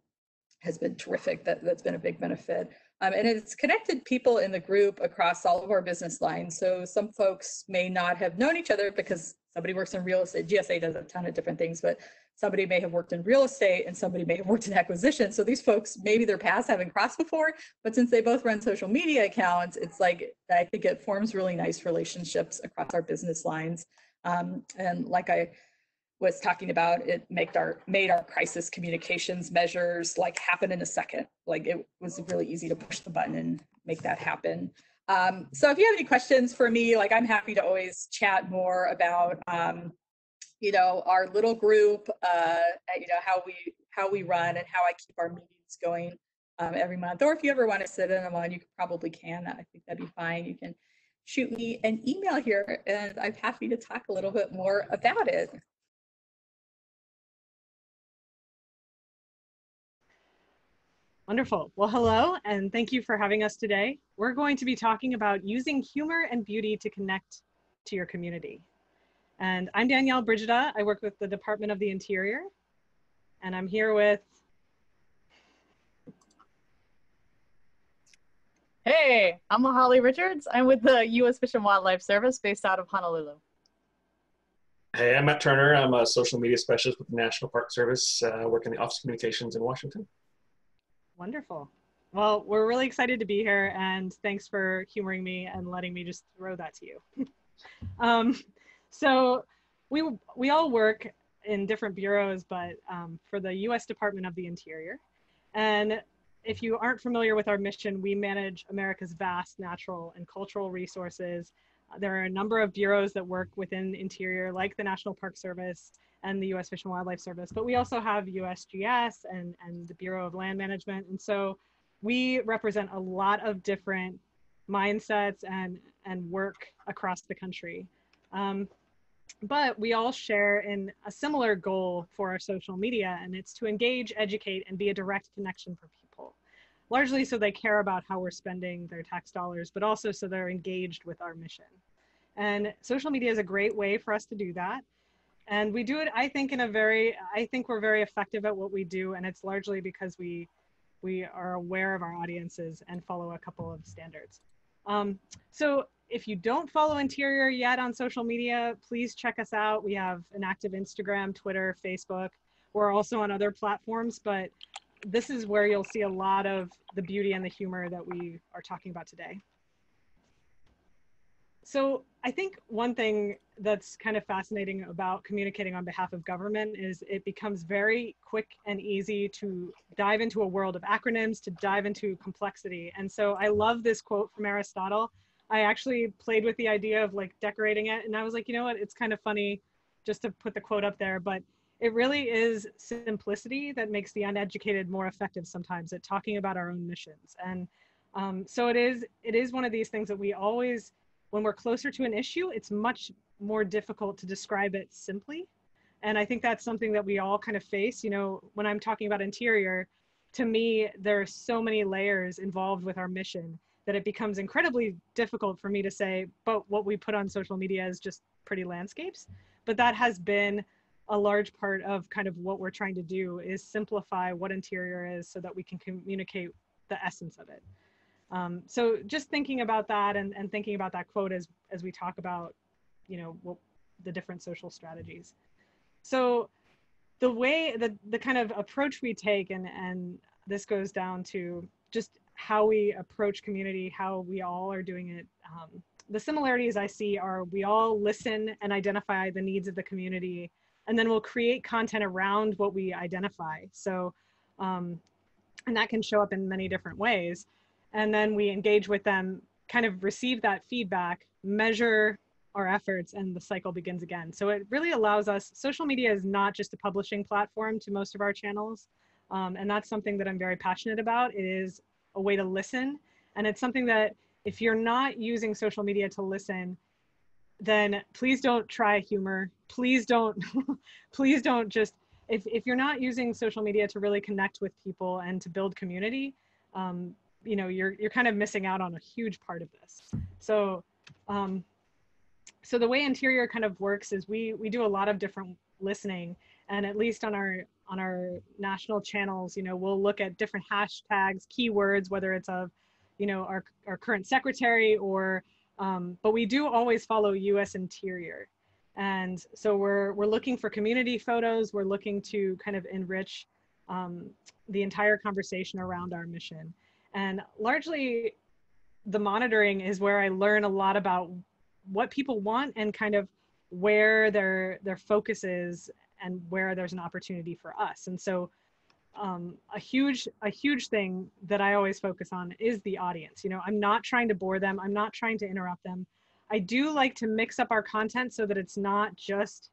has been terrific. That that's been a big benefit. Um, and it's connected people in the group across all of our business lines. So some folks may not have known each other because somebody works in real estate. GSA does a ton of different things, but somebody may have worked in real estate and somebody may have worked in acquisition. So these folks, maybe their paths haven't crossed before, but since they both run social media accounts, it's like, I think it forms really nice relationships across our business lines. Um, and like I was talking about it made our made our crisis communications measures like happen in a second. Like it was really easy to push the button and make that happen. Um, so if you have any questions for me like i'm happy to always chat more about um, you know our little group uh, you know how we how we run and how i keep our meetings going um, every month. Or if you ever want to sit in on you probably can. I think that'd be fine. You can shoot me an email here and i'm happy to talk a little bit more about it Wonderful. Well, hello, and thank you for having us today. We're going to be talking about using humor and beauty to connect to your community. And I'm Danielle Brigida. I work with the Department of the Interior, and I'm here with Hey, I'm Holly Richards. I'm with the U.S. Fish and Wildlife Service based out of Honolulu. Hey, I'm Matt Turner. I'm a social media specialist with the National Park Service. Uh, work in the Office of Communications in Washington. Wonderful. Well, we're really excited to be here, and thanks for humoring me and letting me just throw that to you. um, so, we we all work in different bureaus, but um, for the U.S. Department of the Interior, and if you aren't familiar with our mission, we manage America's vast natural and cultural resources. Uh, There are a number of bureaus that work within Interior, like the National Park Service and the U.S. Fish and Wildlife Service, but we also have USGS and, and the Bureau of Land Management. And so we represent a lot of different mindsets and, and work across the country. Um, but we all share in a similar goal for our social media, and it's to engage, educate, and be a direct connection for people. Largely so they care about how we're spending their tax dollars, but also so they're engaged with our mission. And social media is a great way for us to do that. And we do it, I think, in a very, I think we're very effective at what we do, and it's largely because we we are aware of our audiences and follow a couple of standards. Um, so if you don't follow Interior yet on social media, please check us out. We have an active Instagram, Twitter, Facebook. We're also on other platforms, but this is where you'll see a lot of the beauty and the humor that we are talking about today. So I think one thing that's kind of fascinating about communicating on behalf of government is it becomes very quick and easy to dive into a world of acronyms, to dive into complexity. And so I love this quote from Aristotle. I actually played with the idea of like decorating it and I was like, you know what, it's kind of funny just to put the quote up there, but it really is simplicity that makes the uneducated more effective sometimes at talking about our own missions. And um, so it is, it is one of these things that we always, when we're closer to an issue, it's much more difficult to describe it simply. And I think that's something that we all kind of face. You know, when I'm talking about interior, to me, there are so many layers involved with our mission that it becomes incredibly difficult for me to say, but what we put on social media is just pretty landscapes. But that has been a large part of kind of what we're trying to do is simplify what interior is so that we can communicate the essence of it. Um, so just thinking about that and, and thinking about that quote as, as we talk about, you know, what, the different social strategies. So the way, the, the kind of approach we take, and, and this goes down to just how we approach community, how we all are doing it um, the similarities I see are we all listen and identify the needs of the community, and then we'll create content around what we identify. So, um, and that can show up in many different ways. And then we engage with them, kind of receive that feedback, measure our efforts, and the cycle begins again. So it really allows us, social media is not just a publishing platform to most of our channels. Um, and that's something that I'm very passionate about. It is a way to listen. And it's something that if you're not using social media to listen, then please don't try humor. Please don't, please don't just, if, if you're not using social media to really connect with people and to build community, um, you know, you're, you're kind of missing out on a huge part of this. So, um, so the way interior kind of works is we, we do a lot of different listening and at least on our, on our national channels, you know, we'll look at different hashtags, keywords, whether it's of, you know, our, our current secretary or, um, but we do always follow US Interior. And so we're, we're looking for community photos. We're looking to kind of enrich um, the entire conversation around our mission. And largely the monitoring is where I learn a lot about what people want and kind of where their their focus is and where there's an opportunity for us. And so um, a huge a huge thing that I always focus on is the audience. You know, I'm not trying to bore them. I'm not trying to interrupt them. I do like to mix up our content so that it's not just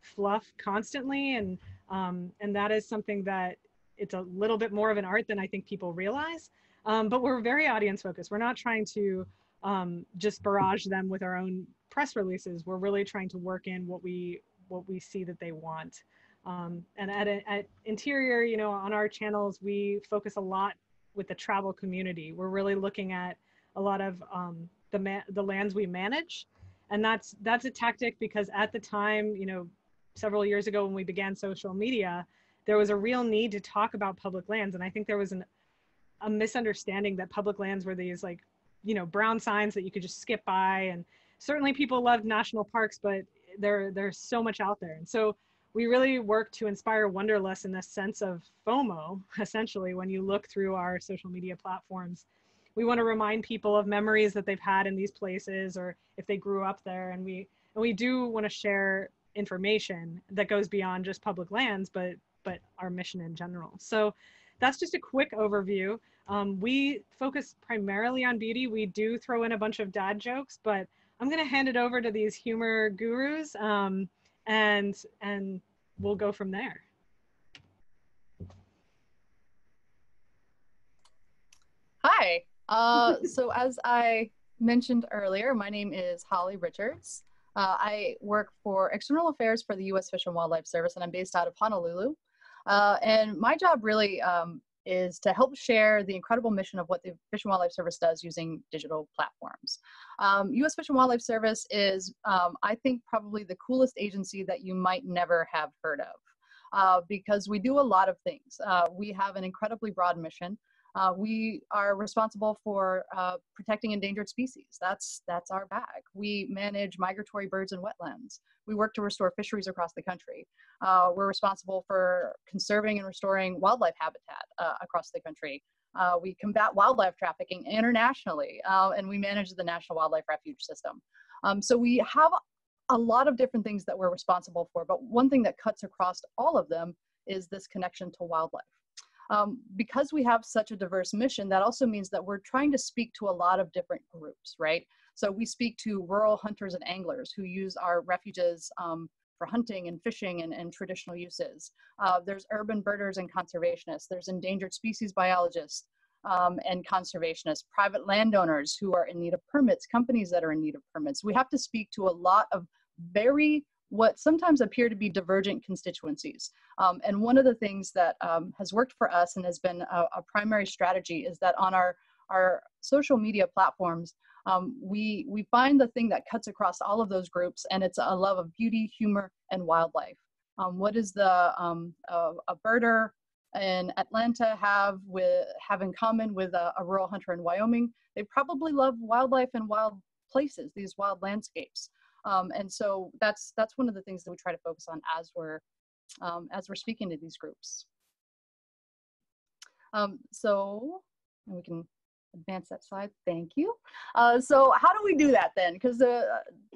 fluff constantly, and um, and that is something that it's a little bit more of an art than I think people realize. Um, but we're very audience focused. We're not trying to um, just barrage them with our own press releases. We're really trying to work in what we what we see that they want. Um, and at, at Interior, you know, on our channels, we focus a lot with the travel community. We're really looking at a lot of um, the, the lands we manage. And that's, that's a tactic because at the time, you know, several years ago when we began social media, there was a real need to talk about public lands. And I think there was an, a misunderstanding that public lands were these like, you know, brown signs that you could just skip by. And certainly people loved national parks, but there, there's so much out there. And so we really work to inspire wanderlust in the sense of FOMO, essentially, when you look through our social media platforms. We want to remind people of memories that they've had in these places or if they grew up there. And we, and we do want to share information that goes beyond just public lands, but, but our mission in general. So that's just a quick overview. Um, we focus primarily on beauty. We do throw in a bunch of dad jokes, but I'm going to hand it over to these humor gurus. Um, and and we'll go from there. Hi. Uh, so as I mentioned earlier, my name is Holly Richards. Uh, I work for external affairs for the U.S. Fish and Wildlife Service, and I'm based out of Honolulu. Uh, and my job really um, is to help share the incredible mission of what the Fish and Wildlife Service does using digital platforms. Um, U.S. Fish and Wildlife Service is, um, I think, probably the coolest agency that you might never have heard of. Uh, because we do a lot of things. Uh, we have an incredibly broad mission. Uh, we are responsible for uh, protecting endangered species. That's, that's our bag. We manage migratory birds and wetlands. We work to restore fisheries across the country. Uh, we're responsible for conserving and restoring wildlife habitat uh, across the country. Uh, we combat wildlife trafficking internationally, uh, and we manage the National Wildlife Refuge System. Um, so we have a lot of different things that we're responsible for, but one thing that cuts across all of them is this connection to wildlife. Um, because we have such a diverse mission, that also means that we're trying to speak to a lot of different groups, right? So we speak to rural hunters and anglers who use our refuges um, for hunting and fishing and, and traditional uses. Uh, there's urban birders and conservationists. There's endangered species biologists um, and conservationists, private landowners who are in need of permits, companies that are in need of permits. We have to speak to a lot of very what sometimes appear to be divergent constituencies. Um, and one of the things that um, has worked for us and has been a, a, primary strategy is that on our, our social media platforms, um, we, we find the thing that cuts across all of those groups, and it's a love of beauty, humor, and wildlife. Um, what does the um, a, a birder in Atlanta have with have in common with a, a rural hunter in Wyoming? They probably love wildlife and wild places, these wild landscapes. Um, and so that's that's one of the things that we try to focus on as we're um, as we're speaking to these groups. Um, so we can advance that slide. Thank you. Uh, so how do we do that then? Because uh,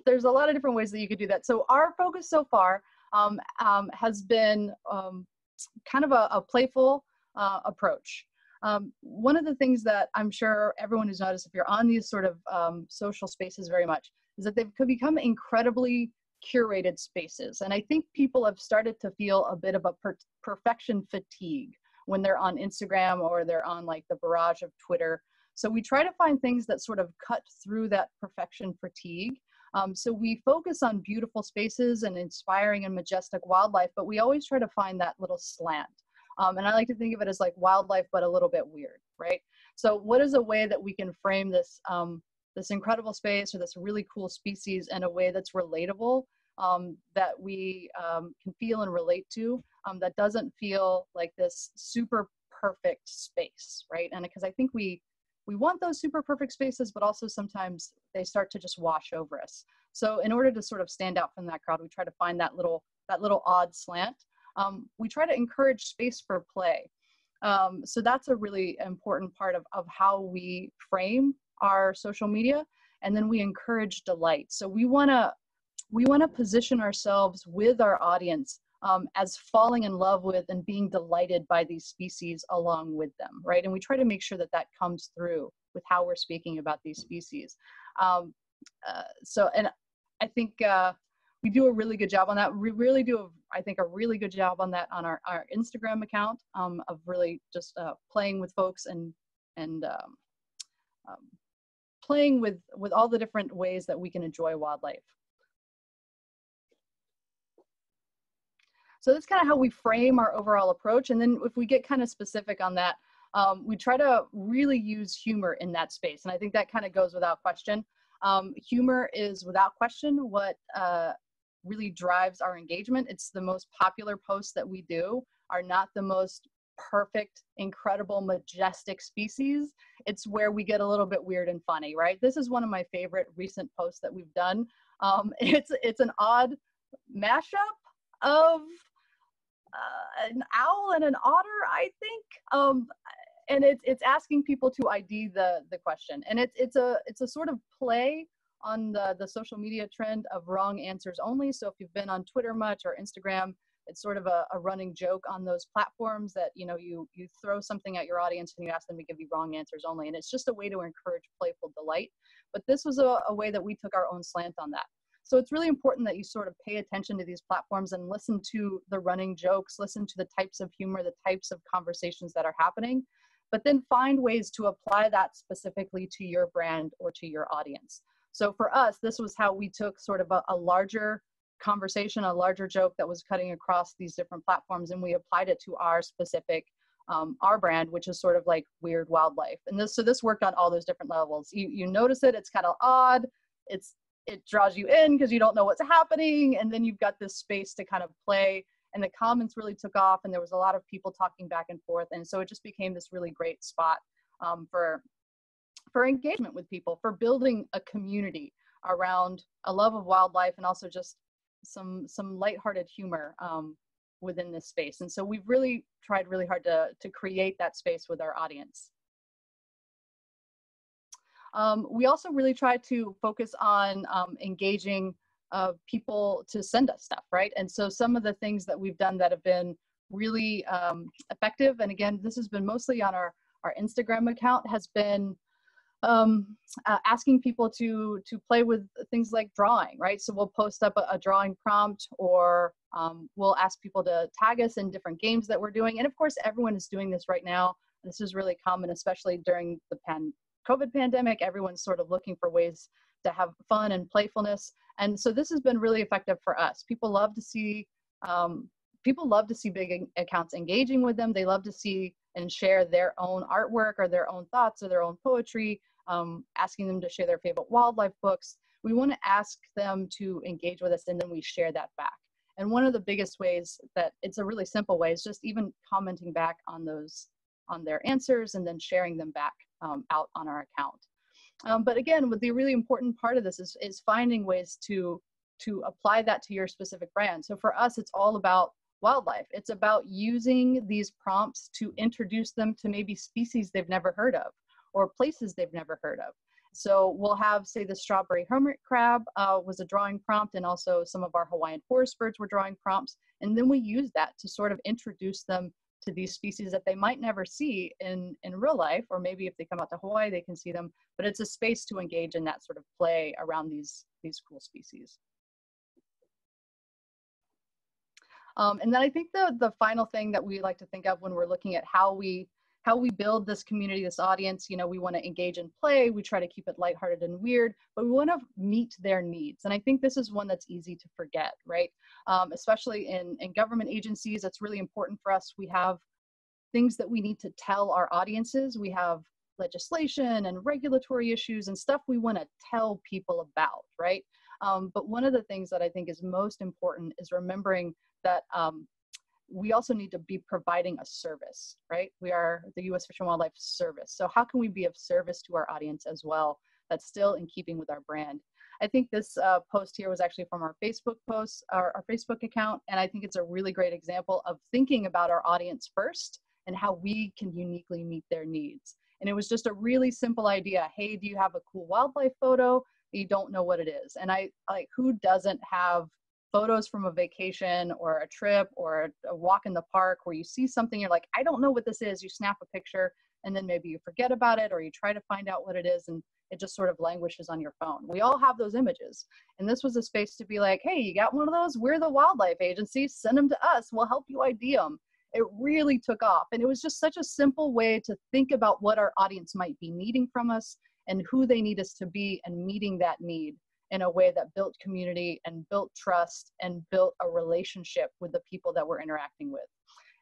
there's a lot of different ways that you could do that. So our focus so far um, um, has been um, kind of a, a playful uh, approach. Um, one of the things that I'm sure everyone who's noticed if you're on these sort of um, social spaces very much is that they've become incredibly curated spaces. And I think people have started to feel a bit of a per perfection fatigue when they're on Instagram or they're on like the barrage of Twitter. So we try to find things that sort of cut through that perfection fatigue. Um, so we focus on beautiful spaces and inspiring and majestic wildlife, but we always try to find that little slant. Um, and I like to think of it as like wildlife, but a little bit weird, right? So what is a way that we can frame this, um, this incredible space or this really cool species in a way that's relatable, um, that we um, can feel and relate to, um, that doesn't feel like this super perfect space, right? And because I think we, we want those super perfect spaces, but also sometimes they start to just wash over us. So in order to sort of stand out from that crowd, we try to find that little, that little odd slant um, we try to encourage space for play. Um, so that's a really important part of, of how we frame our social media. And then we encourage delight. So we wanna, we wanna position ourselves with our audience um, as falling in love with and being delighted by these species along with them, right? And we try to make sure that that comes through with how we're speaking about these species. Um, uh, so, and I think uh, we do a really good job on that. We really do, a, I think, a really good job on that on our, our Instagram account um, of really just uh, playing with folks and and um, um, playing with with all the different ways that we can enjoy wildlife. So that's kind of how we frame our overall approach. And then if we get kind of specific on that, um, we try to really use humor in that space. And I think that kind of goes without question. Um, humor is without question what uh, really drives our engagement. It's the most popular posts that we do are not the most perfect, incredible, majestic species. It's where we get a little bit weird and funny, right? This is one of my favorite recent posts that we've done. Um, it's it's an odd mashup of uh, an owl and an otter, I think. Um, and it's it's asking people to ID the the question, and it's it's a it's a sort of play on the, the social media trend of wrong answers only. So if you've been on Twitter much or Instagram, it's sort of a, a, running joke on those platforms that you know you you throw something at your audience and you ask them to give you wrong answers only and it's just a way to encourage playful delight. But this was a, a way that we took our own slant on that. So it's really important that you sort of pay attention to these platforms and listen to the running jokes listen to the types of humor the types of conversations that are happening but then find ways to apply that specifically to your brand or to your audience. So for us, this was how we took sort of a, a larger conversation, a larger joke that was cutting across these different platforms, and we applied it to our specific um, our brand, which is sort of like weird wildlife. And this, so this worked on all those different levels. You, you notice it, it's kind of odd. It's, it draws you in because you don't know what's happening. And then you've got this space to kind of play and the comments really took off and there was a lot of people talking back and forth. And so it just became this really great spot um, for, for engagement with people, for building a community around a love of wildlife and also just some some lighthearted humor um, within this space. And so we've really tried really hard to, to create that space with our audience. Um, we also really try to focus on um, engaging uh, people to send us stuff, right? And so some of the things that we've done that have been really um, effective, and again, this has been mostly on our, our Instagram account, has been um, uh, asking people to to play with things like drawing, right? So we'll post up a, a drawing prompt, or um, we'll ask people to tag us in different games that we're doing. And of course, everyone is doing this right now. This is really common, especially during the pan COVID pandemic. Everyone's sort of looking for ways to have fun and playfulness, and so this has been really effective for us. People love to see. Um, people love to see big accounts engaging with them. They love to see and share their own artwork or their own thoughts or their own poetry um, asking them to share their favorite wildlife books. We want to ask them to engage with us and then we share that back. And one of the biggest ways that it's a really simple way is just even commenting back on those, on their answers and then sharing them back um, out on our account. Um, but again, with the really important part of this is, is finding ways to, to apply that to your specific brand. So for us, it's all about wildlife. It's about using these prompts to introduce them to maybe species they've never heard of or places they've never heard of. So we'll have, say, the strawberry hermit crab uh, was a drawing prompt, and also some of our Hawaiian forest birds were drawing prompts. And then we use that to sort of introduce them to these species that they might never see in, in real life, or maybe if they come out to Hawaii, they can see them. But it's a space to engage in that sort of play around these, these cool species. Um, and then I think the, the final thing that we like to think of when we're looking at how we how we build this community, this audience, you know, we want to engage in play, we try to keep it lighthearted and weird, but we want to meet their needs. And I think this is one that's easy to forget, right? Um, especially in, in government agencies, it's really important for us. We have things that we need to tell our audiences. We have legislation and regulatory issues and stuff we want to tell people about, right? Um, but one of the things that I think is most important is remembering that um, we also need to be providing a service, right? We are the U.S. Fish and Wildlife Service. So how can we be of service to our audience as well that's still in keeping with our brand? I think this uh, post here was actually from our Facebook post, our, our Facebook account, and I think it's a really great example of thinking about our audience first and how we can uniquely meet their needs. And it was just a really simple idea. Hey, do you have a cool wildlife photo? You don't know what it is. And I like who doesn't have photos from a vacation or a trip or a walk in the park where you see something, you're like, I don't know what this is. You snap a picture and then maybe you forget about it or you try to find out what it is and it just sort of languishes on your phone. We all have those images. And this was a space to be like, hey, you got one of those? We're the wildlife agency. Send them to us. We'll help you ID them. It really took off. And it was just such a simple way to think about what our audience might be needing from us and who they need us to be and meeting that need in a way that built community and built trust and built a relationship with the people that we're interacting with.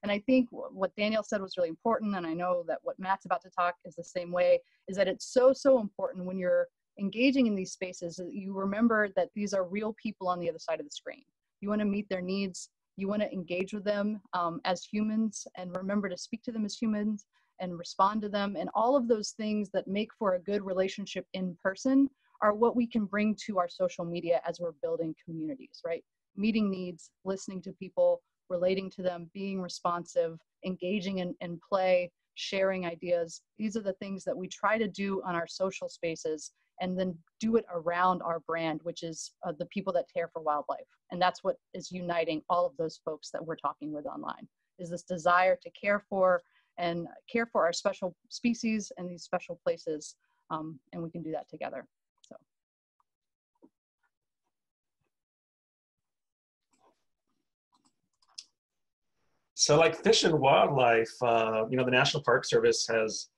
And I think what Danielle said was really important, and I know that what Matt's about to talk is the same way, is that it's so, so important when you're engaging in these spaces that you remember that these are real people on the other side of the screen. You want to meet their needs, you want to engage with them um, as humans, and remember to speak to them as humans and respond to them, and all of those things that make for a good relationship in person are what we can bring to our social media as we're building communities, right? Meeting needs, listening to people, relating to them, being responsive, engaging in, in play, sharing ideas. These are the things that we try to do on our social spaces and then do it around our brand, which is uh, the people that care for wildlife. And that's what is uniting all of those folks that we're talking with online, is this desire to care for and care for our special species and these special places. Um, and we can do that together. So, like Fish and Wildlife, uh, you know, the National Park Service has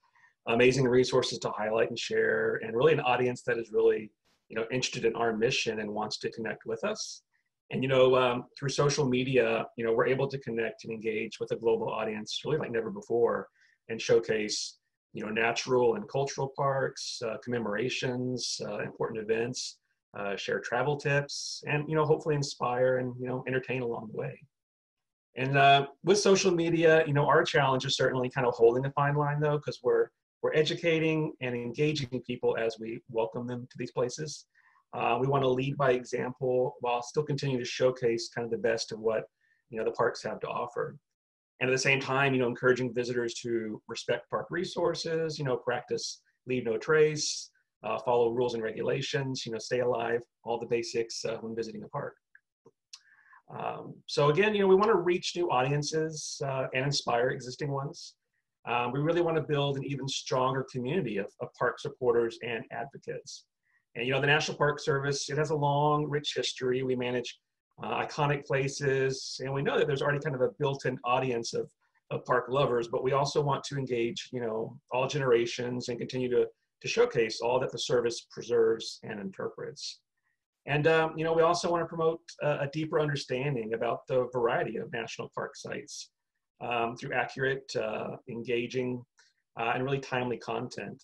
amazing resources to highlight and share, and really an audience that is really, you know, interested in our mission and wants to connect with us. And you know, um, through social media, you know, we're able to connect and engage with a global audience really like never before, and showcase, you know, natural and cultural parks, uh, commemorations, uh, important events, uh, share travel tips, and you know, hopefully inspire and you know, entertain along the way. And uh, with social media, you know, our challenge is certainly kind of holding a fine line though, because we're we're educating and engaging people as we welcome them to these places. Uh, we want to lead by example while still continuing to showcase kind of the best of what you know the parks have to offer. And at the same time, you know, encouraging visitors to respect park resources, you know, practice leave no trace, uh, follow rules and regulations, you know, stay alive, all the basics uh, when visiting a park. Um, so again, you know, we want to reach new audiences uh, and inspire existing ones. Um, we really want to build an even stronger community of, of, park supporters and advocates. And you know, the National Park Service, it has a long, rich history. We manage uh, iconic places, and we know that there's already kind of a built-in audience of, of park lovers, but we also want to engage, you know, all generations and continue to, to showcase all that the service preserves and interprets. And um, you know, we also want to promote a, a, deeper understanding about the variety of national park sites um, through accurate, uh, engaging, uh, and really timely content.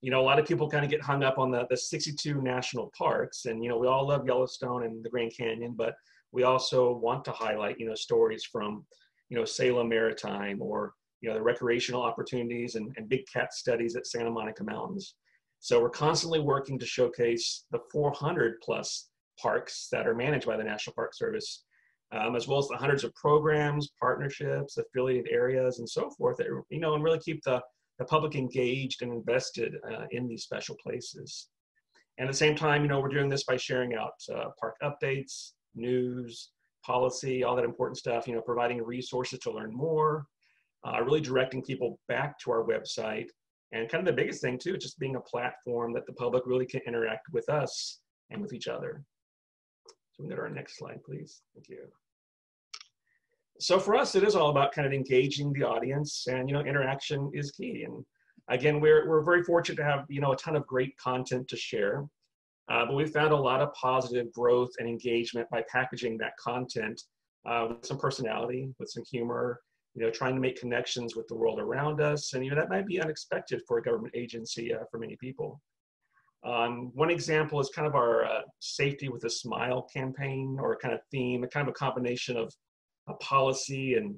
You know, a lot of people kind of get hung up on the, the 62 national parks, and you know, we all love Yellowstone and the Grand Canyon, but we also want to highlight, you know, stories from, you know, Salem Maritime or you know the recreational opportunities and, and big cat studies at Santa Monica Mountains. So we're constantly working to showcase the 400 plus parks that are managed by the National Park Service, um, as well as the hundreds of programs, partnerships, affiliated areas, and so forth that, you know, and really keep the, the public engaged and invested uh, in these special places. And at the same time, you know, we're doing this by sharing out uh, park updates, news, policy, all that important stuff, you know, providing resources to learn more, uh, really directing people back to our website. And kind of the biggest thing too, just being a platform that the public really can interact with us and with each other. So we can go to our next slide, please. Thank you. So for us, it is all about kind of engaging the audience and, you know, interaction is key. And again, we're, we're very fortunate to have, you know, a ton of great content to share. Uh, but we found a lot of positive growth and engagement by packaging that content uh, with some personality, with some humor, you know, trying to make connections with the world around us. And, you know, that might be unexpected for a government agency uh, for many people. Um, one example is kind of our uh, Safety with a Smile campaign or kind of theme, a kind of a combination of a policy and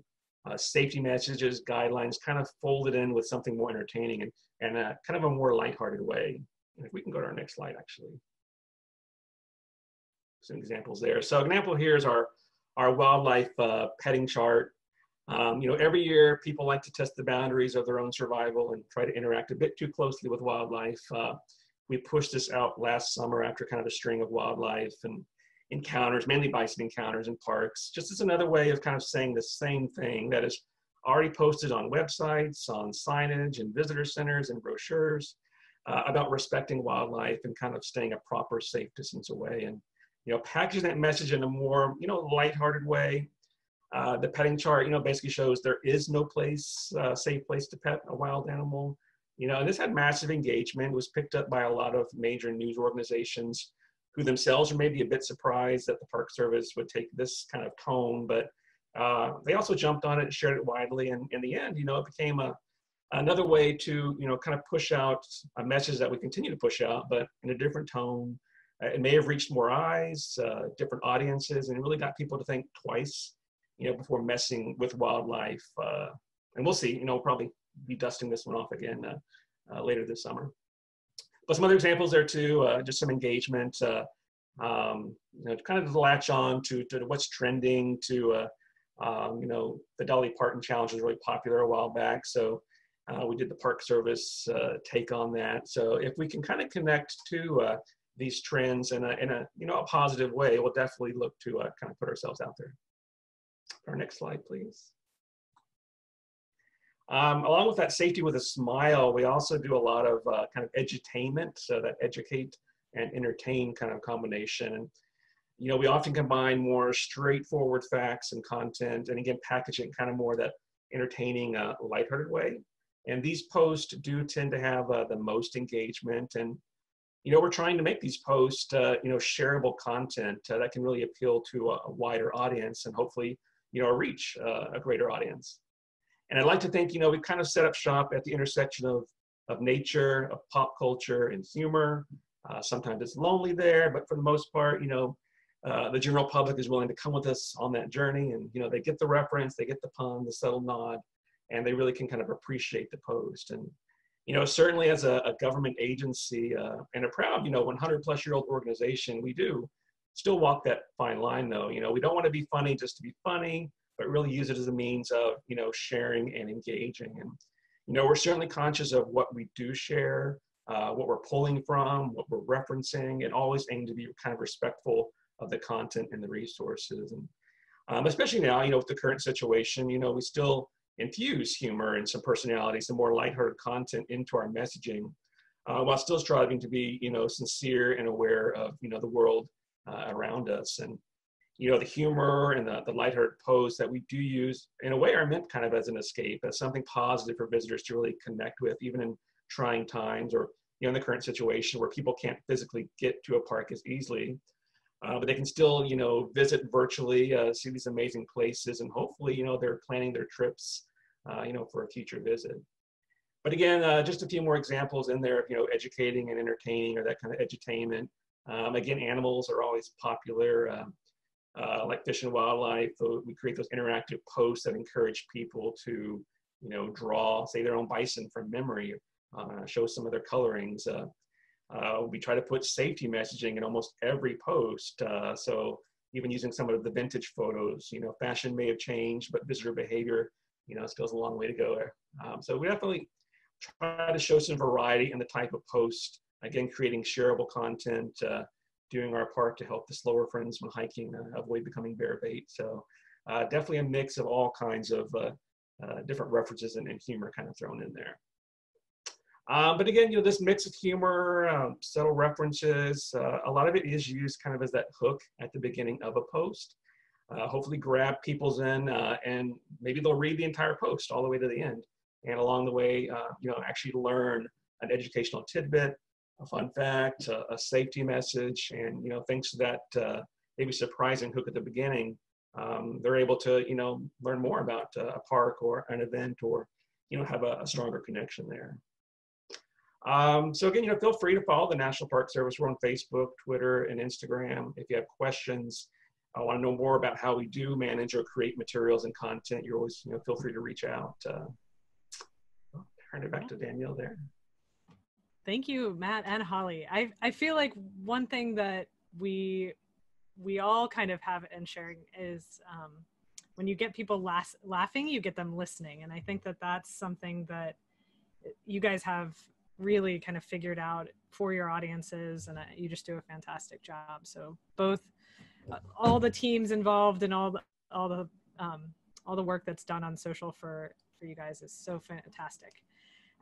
uh, safety messages, guidelines, kind of folded in with something more entertaining and, and uh, kind of a more lighthearted way. And if we can go to our next slide, actually. Some examples there. So example here is our, our wildlife uh, petting chart. Um, you know, every year people like to test the boundaries of their own survival and try to interact a bit too closely with wildlife. Uh, we pushed this out last summer after kind of a string of wildlife and encounters, mainly bison encounters in parks, just as another way of kind of saying the same thing that is already posted on websites, on signage and visitor centers and brochures uh, about respecting wildlife and kind of staying a proper safe distance away and you know packaging that message in a more you know lighthearted way. Uh, the petting chart, you know, basically shows there is no place, uh, safe place to pet a wild animal. You know, and this had massive engagement, was picked up by a lot of major news organizations who themselves are maybe a bit surprised that the Park Service would take this kind of tone, but uh, they also jumped on it and shared it widely. And in the end, you know, it became a another way to you know kind of push out a message that we continue to push out, but in a different tone. Uh, it may have reached more eyes, uh, different audiences, and it really got people to think twice, you know, before messing with wildlife. Uh, and we'll see. You know, we'll probably be dusting this one off again uh, uh, later this summer but some other examples there too, uh, just some engagement, uh, um, you know, kind of latch on to, to what's trending to, uh, um, you know, the Dolly Parton Challenge was really popular a while back. So uh, we did the Park Service uh, take on that. So if we can kind of connect to uh, these trends in a, in a, you know, a positive way, we'll definitely look to kind of put ourselves out there. Our next slide, please. Um, along with that safety with a smile, we also do a lot of uh, kind of edutainment, so that educate and entertain kind of combination. You know, we often combine more straightforward facts and content, and again, packaging kind of more that entertaining, uh, lighthearted way. And these posts do tend to have uh, the most engagement. And, you know, we're trying to make these posts, uh, you know, shareable content uh, that can really appeal to a, wider audience and hopefully, you know, reach uh, a greater audience. And I'd like to think, you know, we kind of set up shop at the intersection of, of nature, of pop culture, and humor. Uh, sometimes it's lonely there, but for the most part, you know, uh, the general public is willing to come with us on that journey. And, you know, they get the reference, they get the pun, the subtle nod, and they really can kind of appreciate the post. And, you know, certainly as a, a government agency uh, and a proud, you know, 100 plus year old organization, we do still walk that fine line though. You know, we don't want to be funny just to be funny but really use it as a means of you know sharing and engaging and you know we're certainly conscious of what we do share uh, what we're pulling from what we're referencing and always aim to be kind of respectful of the content and the resources and um, especially now you know with the current situation you know we still infuse humor and some personality some more lighthearted content into our messaging uh, while still striving to be you know sincere and aware of you know the world uh, around us and you know, the humor and the, the lighthearted pose that we do use in a way are meant kind of as an escape, as something positive for visitors to really connect with, even in trying times or, you know, in the current situation where people can't physically get to a park as easily. Uh, but they can still, you know, visit virtually, uh, see these amazing places, and hopefully, you know, they're planning their trips, uh, you know, for a future visit. But again, uh, just a few more examples in there of, you know, educating and entertaining or that kind of edutainment. Um, again, animals are always popular. Um, uh, like Fish and Wildlife. We create those interactive posts that encourage people to, you know, draw, say, their own bison from memory, uh, show some of their colorings. Uh, uh we try to put safety messaging in almost every post. Uh, so even using some of the vintage photos, you know, fashion may have changed, but visitor behavior, you know, still has a long way to go there. Um, so we definitely try to show some variety in the type of post. Again, creating shareable content, uh, doing our part to help the slower friends when hiking uh, avoid becoming bear bait. So uh, definitely a mix of all kinds of uh, uh, different references and, and, humor kind of thrown in there. Um, but again, you know, this mix of humor, um, subtle references, uh, a lot of it is used kind of as that hook at the beginning of a post. Uh, hopefully grab people's in uh, and maybe they'll read the entire post all the way to the end. And along the way, you know, actually learn an educational tidbit, a fun fact, a, a safety message, and, you know, thanks to that maybe surprising hook at the beginning, um, they're able to you know learn more about uh, a park or an event or you know have a, a stronger connection there. Um, so again, you know, feel free to follow the National Park Service. We're on Facebook, Twitter, and Instagram. If you have questions, I want to know more about how we do manage or create materials and content. You're always, you know, feel free to reach out. Uh, I'll turn it back to Danielle there. Thank you, Matt and Holly. I I feel like one thing that we we all kind of have in sharing is um, when you get people las- laughing, you get them listening. And I think that that's something that you guys have really kind of figured out for your audiences, and uh, you just do a fantastic job. So both uh, all the teams involved and all the all the um, all the work that's done on social for for you guys is so fantastic.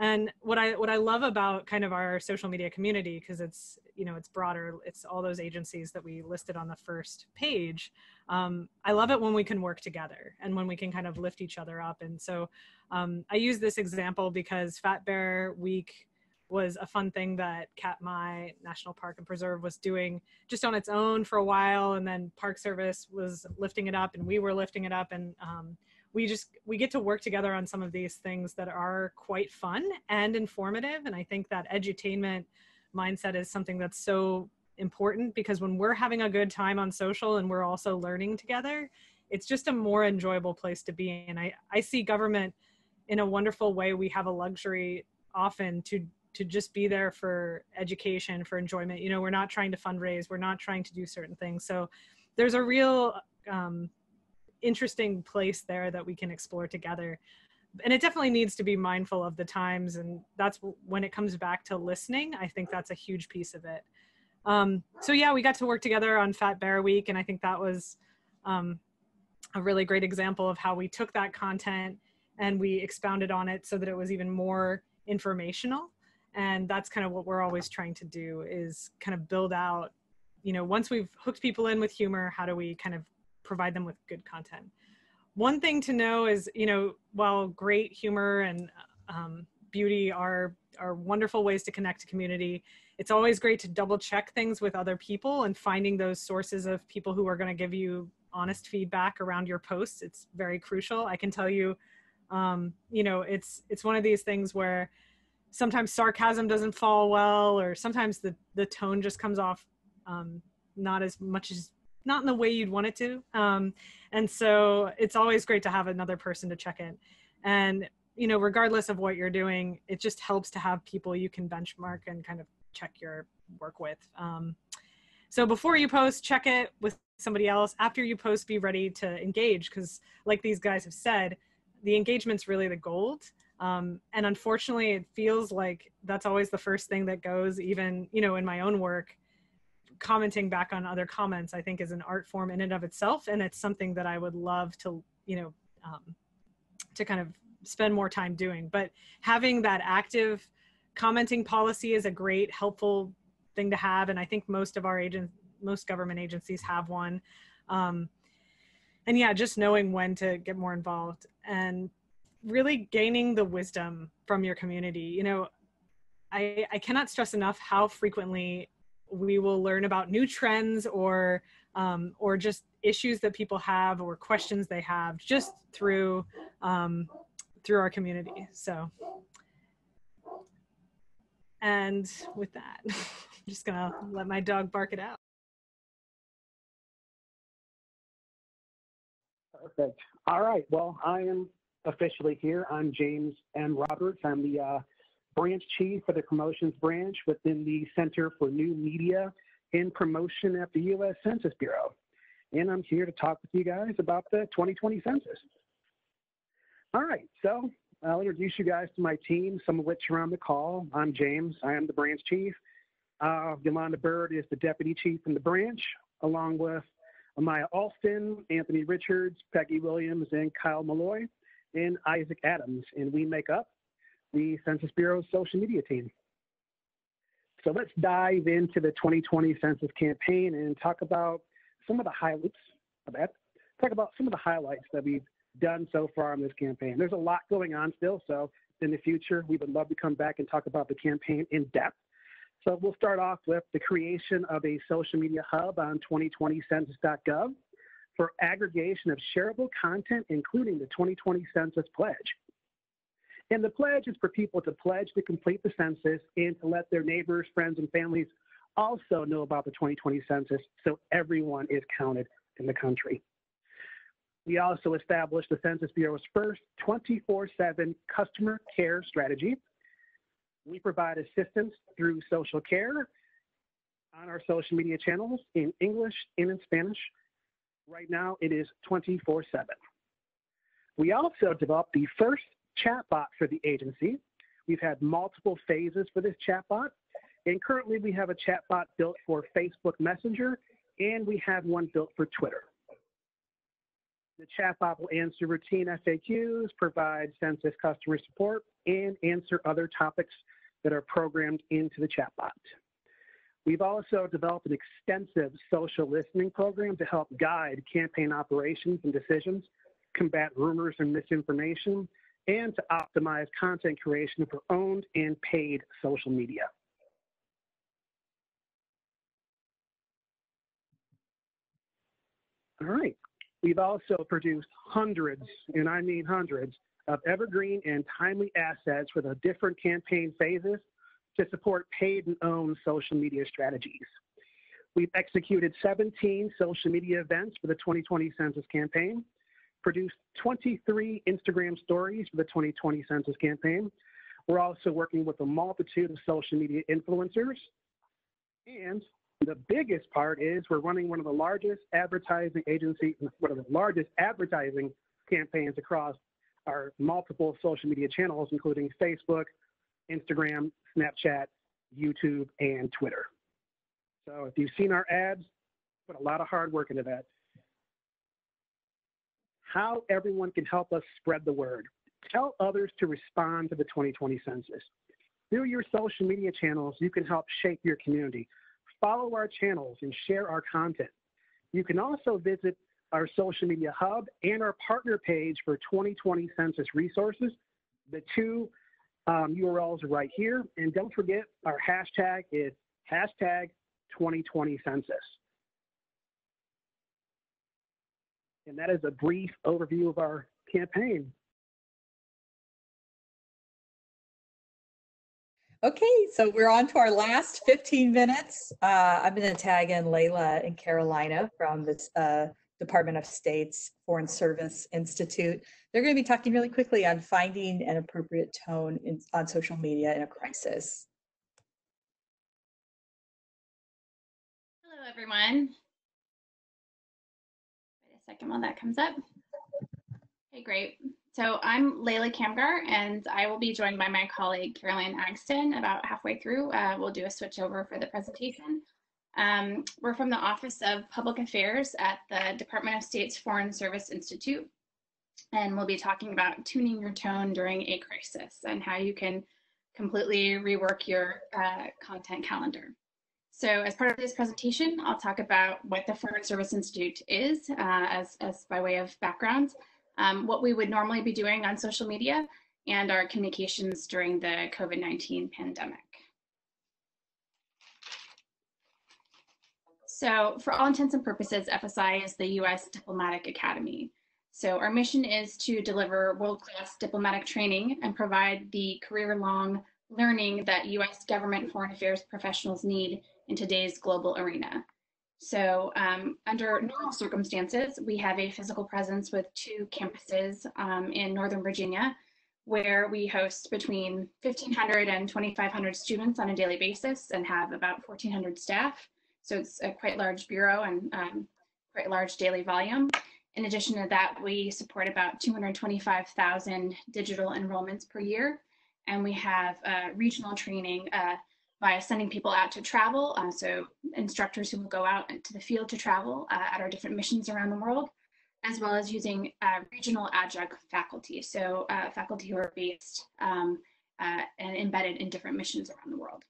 And what I what I love about kind of our social media community because it's you know it's broader, it's all those agencies that we listed on the first page. Um, I love it when we can work together and when we can kind of lift each other up. And so um, I use this example because Fat Bear Week was a fun thing that Katmai National Park and Preserve was doing just on its own for a while, and then Park Service was lifting it up, and we were lifting it up, and um, we just we get to work together on some of these things that are quite fun and informative. And i think that edutainment mindset is something that's so important because when we're having a good time on social and we're also learning together it's just a more enjoyable place to be. And i i see government in a wonderful way. We have a luxury often to to just be there for education for enjoyment. You know we're not trying to fundraise. We're not trying to do certain things. So there's a real um, interesting place there that we can explore together. And it definitely needs to be mindful of the times and that's when it comes back to listening i think that's a huge piece of it. Um, so yeah we got to work together on fat bear week and i think that was um, a really great example of how we took that content and we expounded on it so that it was even more informational. And that's kind of what we're always trying to do is kind of build out you know once we've hooked people in with humor how do we kind of provide them with good content. One thing to know is, you know, while great humor and um, beauty are are wonderful ways to connect to community, it's always great to double check things with other people and finding those sources of people who are going to give you honest feedback around your posts. It's very crucial. I can tell you, um, you know, it's it's one of these things where sometimes sarcasm doesn't fall well, or sometimes the the tone just comes off um, not as much as not in the way you'd want it to. Um, and so it's always great to have another person to check in. And, you know, regardless of what you're doing, it just helps to have people you can benchmark and kind of check your work with. Um, so before you post, check it with somebody else. After you post, be ready to engage because, like these guys have said, the engagement's really the gold. Um, and unfortunately, it feels like that's always the first thing that goes, even, you know, in my own work commenting back on other comments i think is an art form in and of itself and it's something that i would love to you know um, to kind of spend more time doing. But having that active commenting policy is a great helpful thing to have and i think most of our agents most government agencies have one. Um, and yeah just knowing when to get more involved and really gaining the wisdom from your community. You know I, I cannot stress enough how frequently we will learn about new trends or um, or just issues that people have or questions they have just through um, through our community. So, and with that, I'm just gonna let my dog bark it out. Perfect. All right. Well, I am officially here. I'm James M. Roberts. I'm the uh, branch chief for the promotions branch within the Center for New Media and Promotion at the U.S. Census Bureau. And I'm here to talk with you guys about the 2020 census. All right, so I'll introduce you guys to my team, some of which are on the call. I'm James. I am the branch chief. Uh, Yolanda Bird is the deputy chief in the branch, along with Amaya Alston, Anthony Richards, Peggy Williams, and Kyle Malloy, and Isaac Adams. And we make up the Census Bureau's social media team. So let's dive into the 2020 census campaign and talk about some of the highlights of that. Talk about some of the highlights that we've done so far in this campaign. There's a lot going on still, so in the future, we would love to come back and talk about the campaign in depth. So we'll start off with the creation of a social media hub on 2020census.gov for aggregation of shareable content, including the 2020 Census Pledge. And the pledge is for people to pledge to complete the census and to let their neighbors, friends, and families also know about the 2020 census so everyone is counted in the country. We also established the Census Bureau's first 24 7 customer care strategy. We provide assistance through social care on our social media channels in English and in Spanish. Right now, it is 24 7. We also developed the first chatbot for the agency. We've had multiple phases for this chatbot, and currently we have a chatbot built for Facebook Messenger, and we have one built for Twitter. The chatbot will answer routine FAQs, provide census customer support, and answer other topics that are programmed into the chatbot. We've also developed an extensive social listening program to help guide campaign operations and decisions, combat rumors and misinformation, and to optimize content creation for owned and paid social media. All right. We've also produced hundreds, and I mean hundreds, of evergreen and timely assets for the different campaign phases to support paid and owned social media strategies. We've executed 17 social media events for the 2020 census campaign, produced 23 Instagram stories for the 2020 census campaign. We're also working with a multitude of social media influencers. And the biggest part is we're running one of the largest advertising agency, one of the largest advertising campaigns across our multiple social media channels, including Facebook, Instagram, Snapchat, YouTube, and Twitter. So if you've seen our ads, put a lot of hard work into that. How everyone can help us spread the word. Tell others to respond to the 2020 census. Through your social media channels, you can help shape your community. Follow our channels and share our content. You can also visit our social media hub and our partner page for 2020 census resources. The two um, URLs are right here. And don't forget, our hashtag is hashtag 2020 census. And that is a brief overview of our campaign. Okay, so we're on to our last 15 minutes. Uh, I'm going to tag in Leila and Carolina from the uh, Department of State's Foreign Service Institute. They're going to be talking really quickly on finding an appropriate tone in, on social media in a crisis. Hello, everyone. Second while that comes up. Okay, great. So I'm Leila Kamgar, and I will be joined by my colleague Caroline Agsten about halfway through. Uh, we'll do a switch over for the presentation. Um, we're from the Office of Public Affairs at the Department of State's Foreign Service Institute, and we'll be talking about tuning your tone during a crisis and how you can completely rework your uh, content calendar. So as part of this presentation, I'll talk about what the Foreign Service Institute is uh, as, as by way of background, um, what we would normally be doing on social media, and our communications during the COVID-19 pandemic. So for all intents and purposes, FSI is the US Diplomatic Academy. So our mission is to deliver world-class diplomatic training and provide the career-long learning that US government foreign affairs professionals need in today's global arena. So um, under normal circumstances, we have a physical presence with two campuses um, in Northern Virginia, where we host between 1,500 and 2,500 students on a daily basis and have about 1,400 staff. So it's a quite large bureau and um, quite large daily volume. in addition to that, we support about 225,000 digital enrollments per year. And we have uh, regional training uh, via sending people out to travel. Uh, so instructors who will go out into the field to travel uh, at our different missions around the world, as well as using uh, regional adjunct faculty. So uh, faculty who are based um, and embedded in different missions around the world.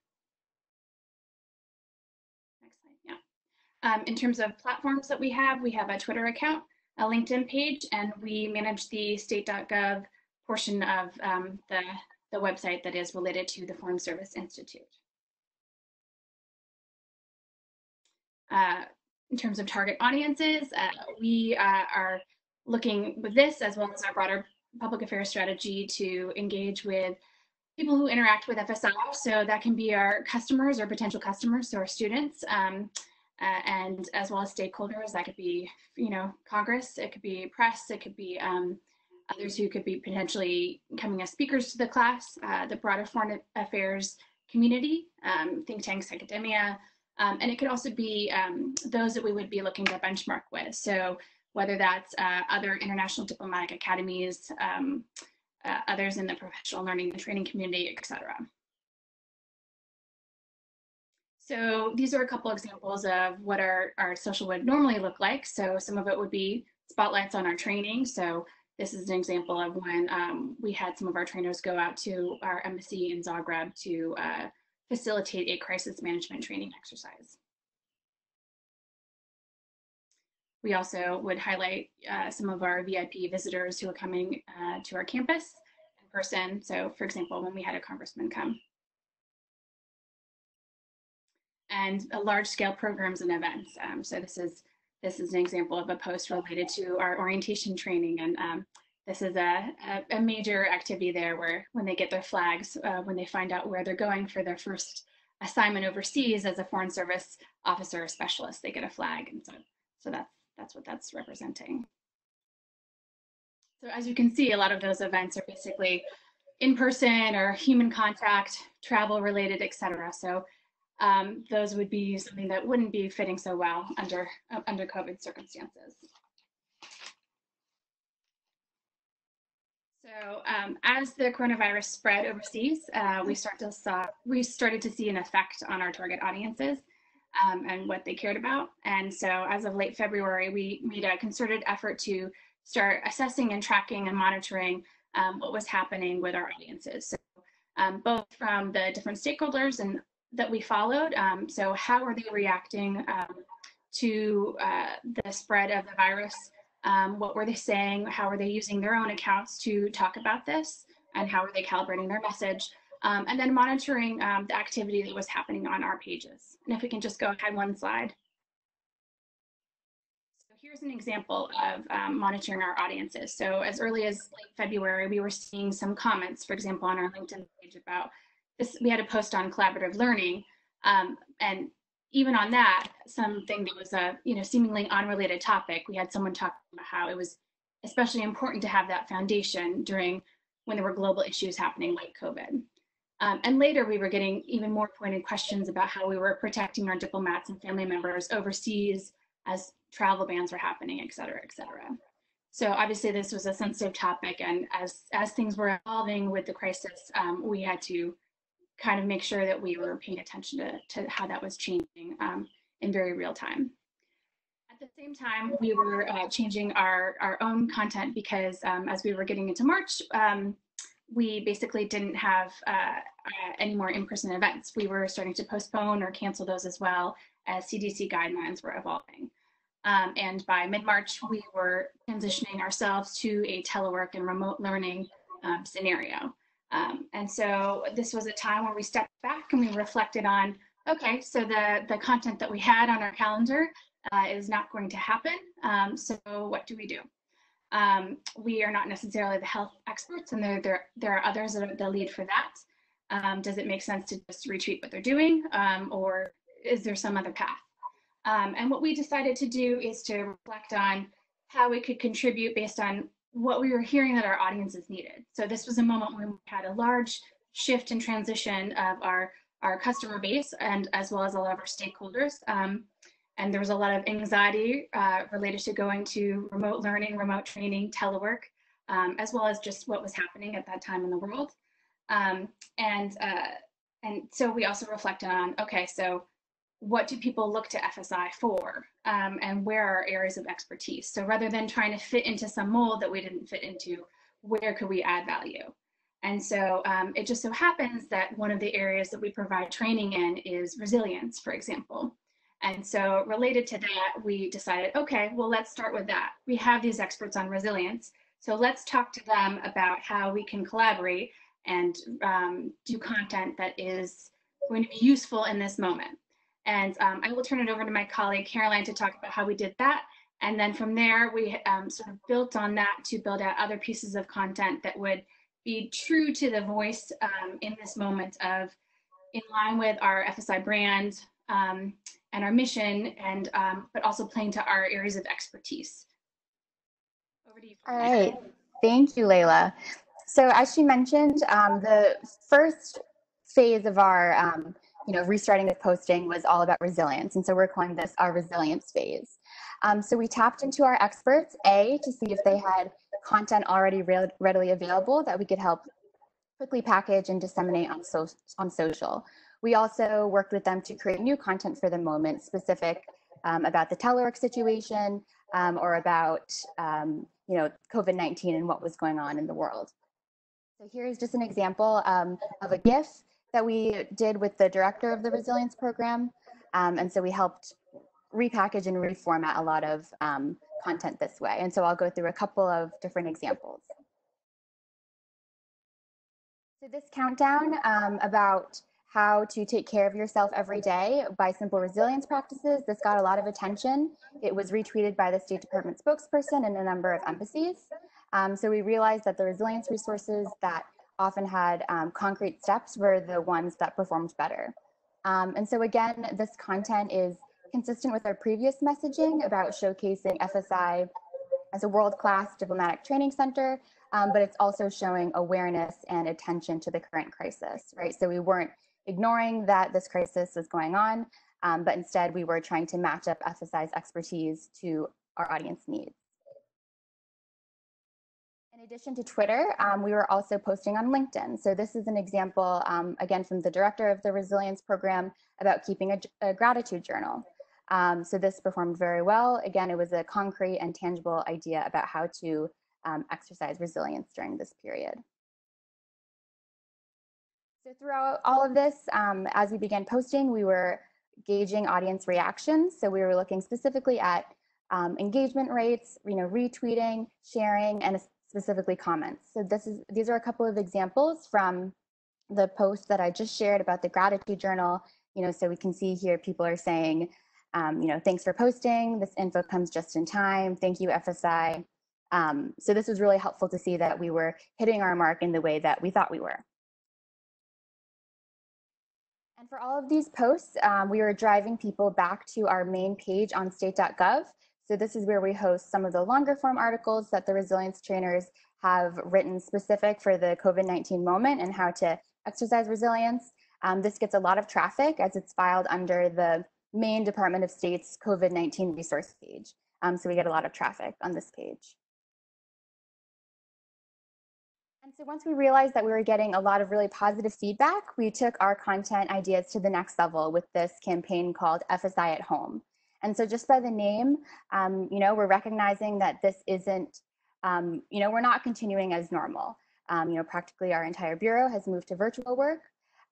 Next slide, yeah. Um, in terms of platforms that we have, we have a Twitter account a LinkedIn page, and we manage the state.gov portion of um, the, the website that is related to the Foreign Service Institute. Uh, in terms of target audiences, uh, we uh, are looking with this as well as our broader public affairs strategy to engage with people who interact with FSI. So that can be our customers or potential customers, so our students, um, uh, and as well as stakeholders. That could be, you know, Congress, it could be press, it could be um, others who could be potentially coming as speakers to the class, uh, the broader foreign affairs community, um, think tanks, academia, um, and it could also be um, those that we would be looking to benchmark with. So whether that's uh, other international diplomatic academies, um, uh, others in the professional learning and training community, et cetera. So these are a couple examples of what our, our social would normally look like. So some of it would be spotlights on our training. So this is an example of when um, we had some of our trainers go out to our embassy in Zagreb to uh, facilitate a crisis management training exercise. We also would highlight uh, some of our VIP visitors who are coming uh, to our campus in person. So for example, when we had a congressman come. and large scale programs and events. Um, so this is this is an example of a post related to our orientation training. And um, this is a, a, a, major activity there where when they get their flags, uh, when they find out where they're going for their first assignment overseas as a foreign service officer or specialist, they get a flag. And so, so that's, that's what that's representing. So as you can see, a lot of those events are basically in person or human contact, travel related, etc. So um, those would be something that wouldn't be fitting so well under, uh, under COVID circumstances. So um, as the coronavirus spread overseas, uh, we, to saw, we started to see an effect on our target audiences um, and what they cared about. And so as of late February, we made a concerted effort to start assessing and tracking and monitoring um, what was happening with our audiences. So um, both from the different stakeholders and that we followed. Um, so how are they reacting um, to uh, the spread of the virus? Um, what were they saying? How are they using their own accounts to talk about this? And how are they calibrating their message? Um, and then monitoring um, the activity that was happening on our pages. And if we can just go ahead one slide. So here's an example of um, monitoring our audiences. So as early as late February, we were seeing some comments, for example, on our LinkedIn page about this, we had a post on collaborative learning. Um, and even on that, something that was a you know seemingly unrelated topic, we had someone talking about how it was especially important to have that foundation during when there were global issues happening like COVID. Um, and later we were getting even more pointed questions about how we were protecting our diplomats and family members overseas as travel bans were happening, et cetera, et cetera. So obviously this was a sensitive topic and as, as things were evolving with the crisis, um, we had to kind of make sure that we were paying attention to, to how that was changing um, in very real time. At the same time, we were uh, changing our, our own content because um, as we were getting into March, um, we basically didn't have uh, uh, any more in-person events. We were starting to postpone or cancel those as well as CDC guidelines were evolving. Um, and by mid-March, we were transitioning ourselves to a telework and remote learning um, scenario. Um, and so this was a time where we stepped back and we reflected on, okay, so the, the content that we had on our calendar uh, is not going to happen. Um, so what do we do? Um, we are not necessarily the health experts and there, there, there are others that are the lead for that. Um, does it make sense to just retreat what they're doing um, or is there some other path? Um, and what we decided to do is to reflect on how we could contribute based on what we were hearing that our audiences needed. So this was a moment when we had a large shift and transition of our, our customer base and as well as all of our stakeholders. Um, and there was a lot of anxiety uh, related to going to remote learning, remote training, telework, um, as well as just what was happening at that time in the world. Um, and uh, and so we also reflected on okay, so what do people look to FSI for, um, and where are areas of expertise? So rather than trying to fit into some mold that we didn't fit into, where could we add value? And so um, it just so happens that one of the areas that we provide training in is resilience, for example. And so related to that, we decided, okay, well, let's start with that. We have these experts on resilience. So let's talk to them about how we can collaborate and um, do content that is going to be useful in this moment. And um, I will turn it over to my colleague Caroline to talk about how we did that. And then from there, we um, sort of built on that to build out other pieces of content that would be true to the voice um, in this moment of in line with our FSI brand um, and our mission, and um, but also playing to our areas of expertise. Over to you. All right, thank you, Leila. So as she mentioned, um, the first phase of our you know restarting the posting was all about resilience, and so we're calling this our resilience phase. Um, so we tapped into our experts, A, to see if they had content already re readily available that we could help quickly package and disseminate on, so on social. We also worked with them to create new content for the moment specific um, about the telework situation um, or about um, you know COVID-19 and what was going on in the world. So here's just an example um, of a GIF that we did with the director of the resilience program. Um, and so we helped repackage and reformat a lot of um, content this way. And so I'll go through a couple of different examples. So this countdown um, about how to take care of yourself every day by simple resilience practices, this got a lot of attention. It was retweeted by the State Department spokesperson and a number of embassies. Um, so we realized that the resilience resources that often had um, concrete steps were the ones that performed better. Um, and so again, this content is consistent with our previous messaging about showcasing FSI as a world-class diplomatic training center, um, but it's also showing awareness and attention to the current crisis, right? So we weren't ignoring that this crisis is going on, um, but instead we were trying to match up FSI's expertise to our audience needs. In addition to Twitter, um, we were also posting on LinkedIn. So this is an example, um, again, from the director of the resilience program about keeping a, a gratitude journal. Um, so this performed very well. Again, it was a concrete and tangible idea about how to um, exercise resilience during this period. So throughout all of this, um, as we began posting, we were gauging audience reactions. So we were looking specifically at um, engagement rates, you know, retweeting, sharing, and specifically comments. So this is these are a couple of examples from the post that I just shared about the gratitude journal. You know, so we can see here people are saying, um, you know, thanks for posting. This info comes just in time. Thank you, FSI. Um, so this was really helpful to see that we were hitting our mark in the way that we thought we were. And for all of these posts, um, we were driving people back to our main page on state.gov. So this is where we host some of the longer form articles that the resilience trainers have written specific for the COVID-19 moment and how to exercise resilience. Um, this gets a lot of traffic as it's filed under the main Department of State's COVID-19 resource page. Um, so we get a lot of traffic on this page. And so once we realized that we were getting a lot of really positive feedback, we took our content ideas to the next level with this campaign called FSI at Home. And so just by the name, um, you know, we're recognizing that this isn't, um, you know, we're not continuing as normal. Um, you know, practically our entire bureau has moved to virtual work.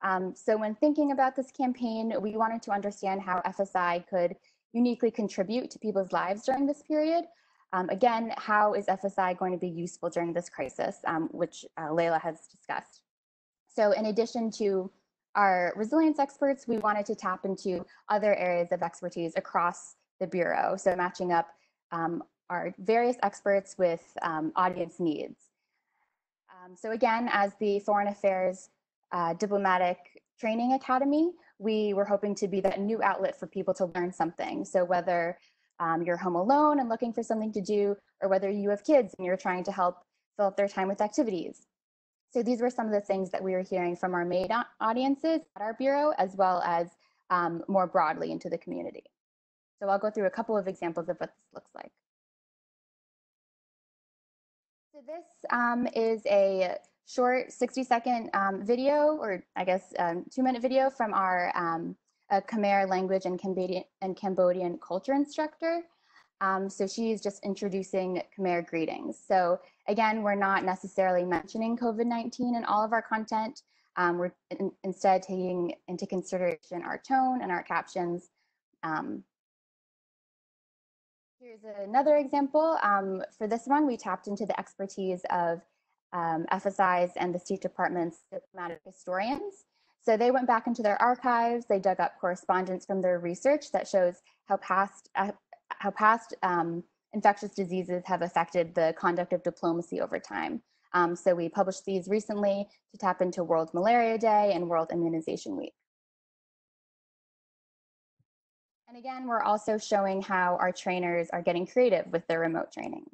Um, so when thinking about this campaign, we wanted to understand how FSI could uniquely contribute to people's lives during this period. Um, again, how is FSI going to be useful during this crisis, um, which uh, Leila has discussed. So in addition to our resilience experts, we wanted to tap into other areas of expertise across the Bureau. So matching up um, our various experts with um, audience needs. Um, so again, as the Foreign Affairs uh, Diplomatic Training Academy, we were hoping to be that new outlet for people to learn something. So whether um, you're home alone and looking for something to do, or whether you have kids and you're trying to help fill up their time with activities. So these were some of the things that we were hearing from our main audiences at our Bureau, as well as um, more broadly into the community. So I'll go through a couple of examples of what this looks like. So this um, is a short 60 second um, video, or I guess um, two minute video from our um, Khmer language and Cambodian, and Cambodian culture instructor. Um, so she's just introducing Khmer greetings. So again, we're not necessarily mentioning COVID-19 in all of our content. Um, we're in, instead taking into consideration our tone and our captions. Um, here's another example. Um, for this one, we tapped into the expertise of um, FSI's and the State Department's diplomatic historians. So they went back into their archives, they dug up correspondence from their research that shows how past, uh, how past um, infectious diseases have affected the conduct of diplomacy over time. Um, so we published these recently to tap into World Malaria Day and World Immunization Week. And again, we're also showing how our trainers are getting creative with their remote trainings.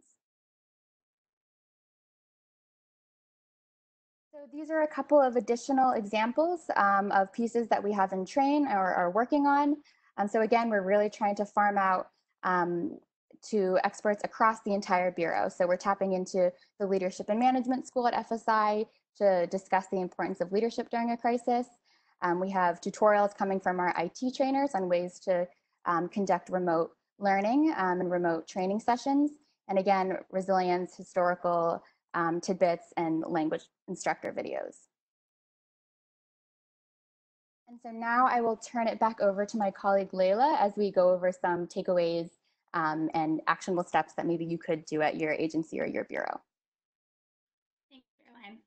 So these are a couple of additional examples um, of pieces that we have in train or are working on. And so again, we're really trying to farm out um, to experts across the entire Bureau. So we're tapping into the Leadership and Management School at FSI to discuss the importance of leadership during a crisis. Um, we have tutorials coming from our IT trainers on ways to um, conduct remote learning um, and remote training sessions. And again, resilience, historical um, tidbits, and language instructor videos. And so now I will turn it back over to my colleague Leila as we go over some takeaways um, and actionable steps that maybe you could do at your agency or your bureau. Thanks, Caroline.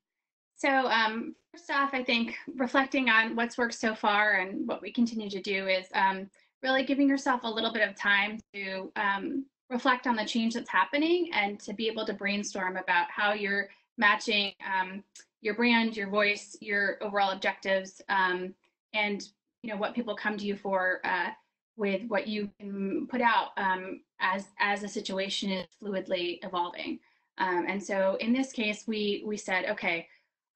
So um, first off, I think reflecting on what's worked so far and what we continue to do is um, really giving yourself a little bit of time to um, reflect on the change that's happening and to be able to brainstorm about how you're matching um, your brand, your voice, your overall objectives, um, and you know what people come to you for uh, with what you can put out um, as as a situation is fluidly evolving. Um, and so in this case, we we said, okay,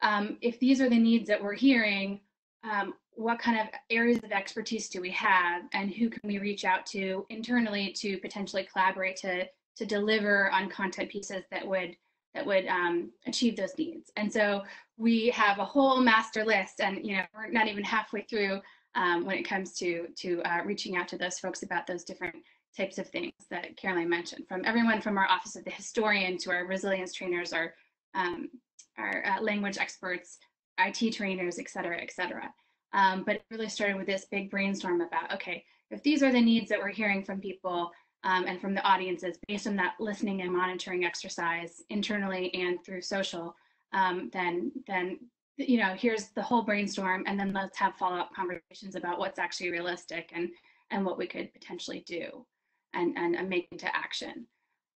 um, if these are the needs that we're hearing, um, what kind of areas of expertise do we have, and who can we reach out to internally to potentially collaborate to to deliver on content pieces that would that would um, achieve those needs. And so we have a whole master list, and you know we're not even halfway through um, when it comes to to uh, reaching out to those folks about those different types of things that Caroline mentioned, from everyone from our Office of the Historian to our resilience trainers, our um, our uh, language experts, IT trainers, et cetera, et cetera. Um, but it really started with this big brainstorm about, okay, if these are the needs that we're hearing from people um, and from the audiences based on that listening and monitoring exercise internally and through social, um, then then you know here's the whole brainstorm, and then let's have follow up conversations about what's actually realistic and and what we could potentially do, and and, make into action.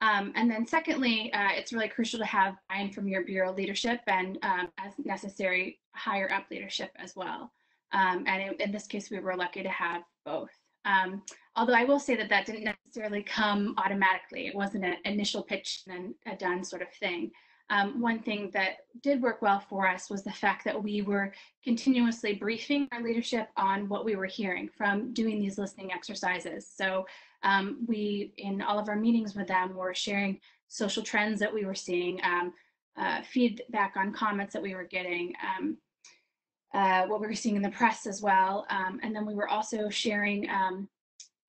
Um, and then secondly, uh, it's really crucial to have buy-in from your bureau leadership and um, as necessary, higher up leadership as well. Um, and in, in, this case, we were lucky to have both. Um, although I will say that that didn't necessarily come automatically. It wasn't an initial pitch and a done sort of thing. Um, one thing that did work well for us was the fact that we were continuously briefing our leadership on what we were hearing from doing these listening exercises. So um, we, in all of our meetings with them, were sharing social trends that we were seeing, um, uh, feedback on comments that we were getting, um, uh, what we were seeing in the press as well. Um, and then we were also sharing um,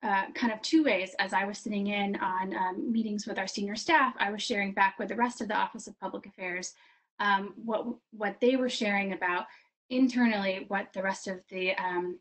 uh, kind of two ways as I was sitting in on um, meetings with our senior staff, I was sharing back with the rest of the Office of Public Affairs um, what, what they were sharing about internally what the rest of the um,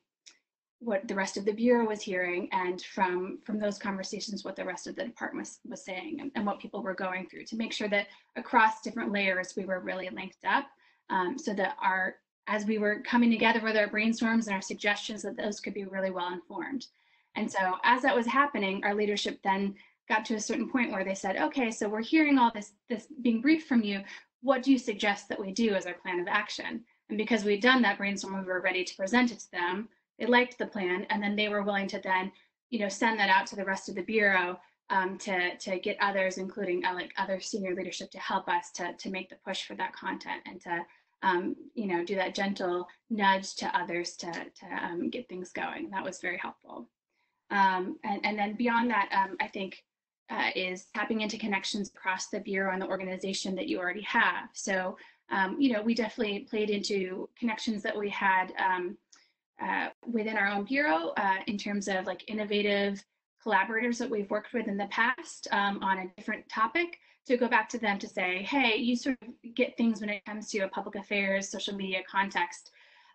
what the rest of the bureau was hearing and from from those conversations what the rest of the department was, was saying and, and what people were going through to make sure that across different layers we were really linked up um, so that our as we were coming together with our brainstorms and our suggestions that those could be really well informed. And so as that was happening, our leadership then got to a certain point where they said, okay, so we're hearing all this, this being briefed from you. What do you suggest that we do as our plan of action? And because we'd done that brainstorm, we were ready to present it to them. They liked the plan, and then they were willing to then, you know, send that out to the rest of the bureau um, to to get others, including uh, like other senior leadership, to help us to to make the push for that content and to um, you know, do that gentle nudge to others to, to um, get things going. That was very helpful. Um, and, and then beyond that, um, I think uh, is tapping into connections across the bureau and the organization that you already have. So, um, you know, we definitely played into connections that we had um, uh, within our own bureau uh, in terms of like innovative collaborators that we've worked with in the past um, on a different topic to go back to them to say, hey, you sort of get things when it comes to a public affairs, social media context.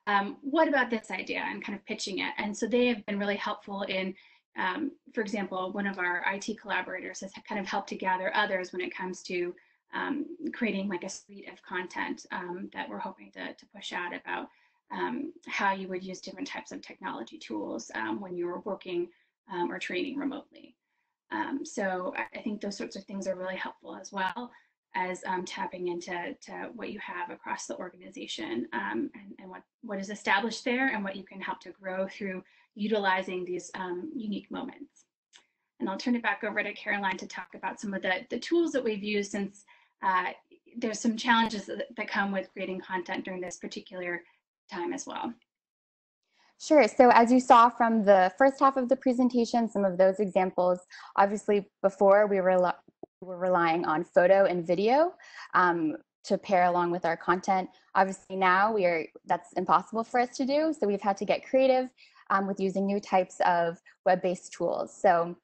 Um, what about this idea and kind of pitching it? And so they have been really helpful in, um, for example, one of our IT collaborators has kind of helped to gather others when it comes to um, creating like a suite of content um, that we're hoping to, to push out about um, how you would use different types of technology tools um, when you're working or training remotely. So I, I, think those sorts of things are really helpful as well as um, tapping into to what you have across the organization um, and, and, what, what is established there and what you can help to grow through utilizing these um, unique moments. And I'll turn it back over to Caroline to talk about some of the, the tools that we've used since uh, there's some challenges that, that come with creating content during this particular time as well. Sure. So as you saw from the first half of the presentation, some of those examples, obviously before we were, were relying on photo and video um, to pair along with our content. Obviously now we are, that's impossible for us to do. So we've had to get creative um, with using new types of web-based tools. So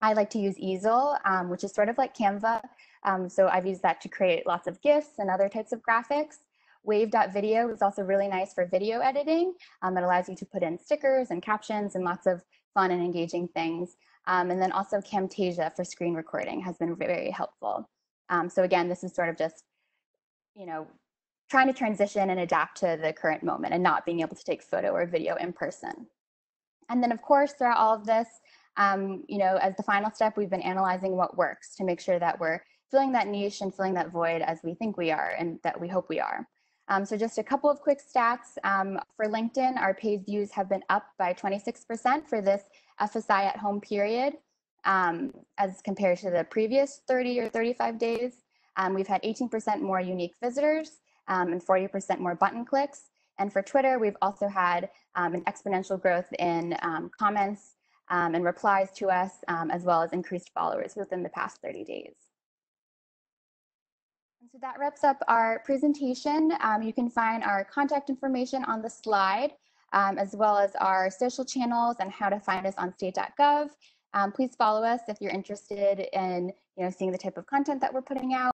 I like to use Easel, um, which is sort of like Canva. Um, so I've used that to create lots of GIFs and other types of graphics. Wave.video is also really nice for video editing. Um, it allows you to put in stickers and captions and lots of fun and engaging things. Um, and then also Camtasia for screen recording has been very helpful. Um, so again, this is sort of just, you know, trying to transition and adapt to the current moment and not being able to take photo or video in person. And then of course, throughout all of this, um, you know, as the final step, we've been analyzing what works to make sure that we're filling that niche and filling that void as we think we are and that we hope we are. Um, so just a couple of quick stats. Um, for LinkedIn, our page views have been up by 26% for this FSI at home period um, as compared to the previous 30 or 35 days. Um, we've had 18% more unique visitors um, and 40% more button clicks. And for Twitter, we've also had um, an exponential growth in comments and replies to us, as well as increased followers within the past 30 days. And so that wraps up our presentation. Um, you can find our contact information on the slide, um, as well as our social channels and how to find us on state.gov. Um, please follow us if you're interested in you know, seeing the type of content that we're putting out.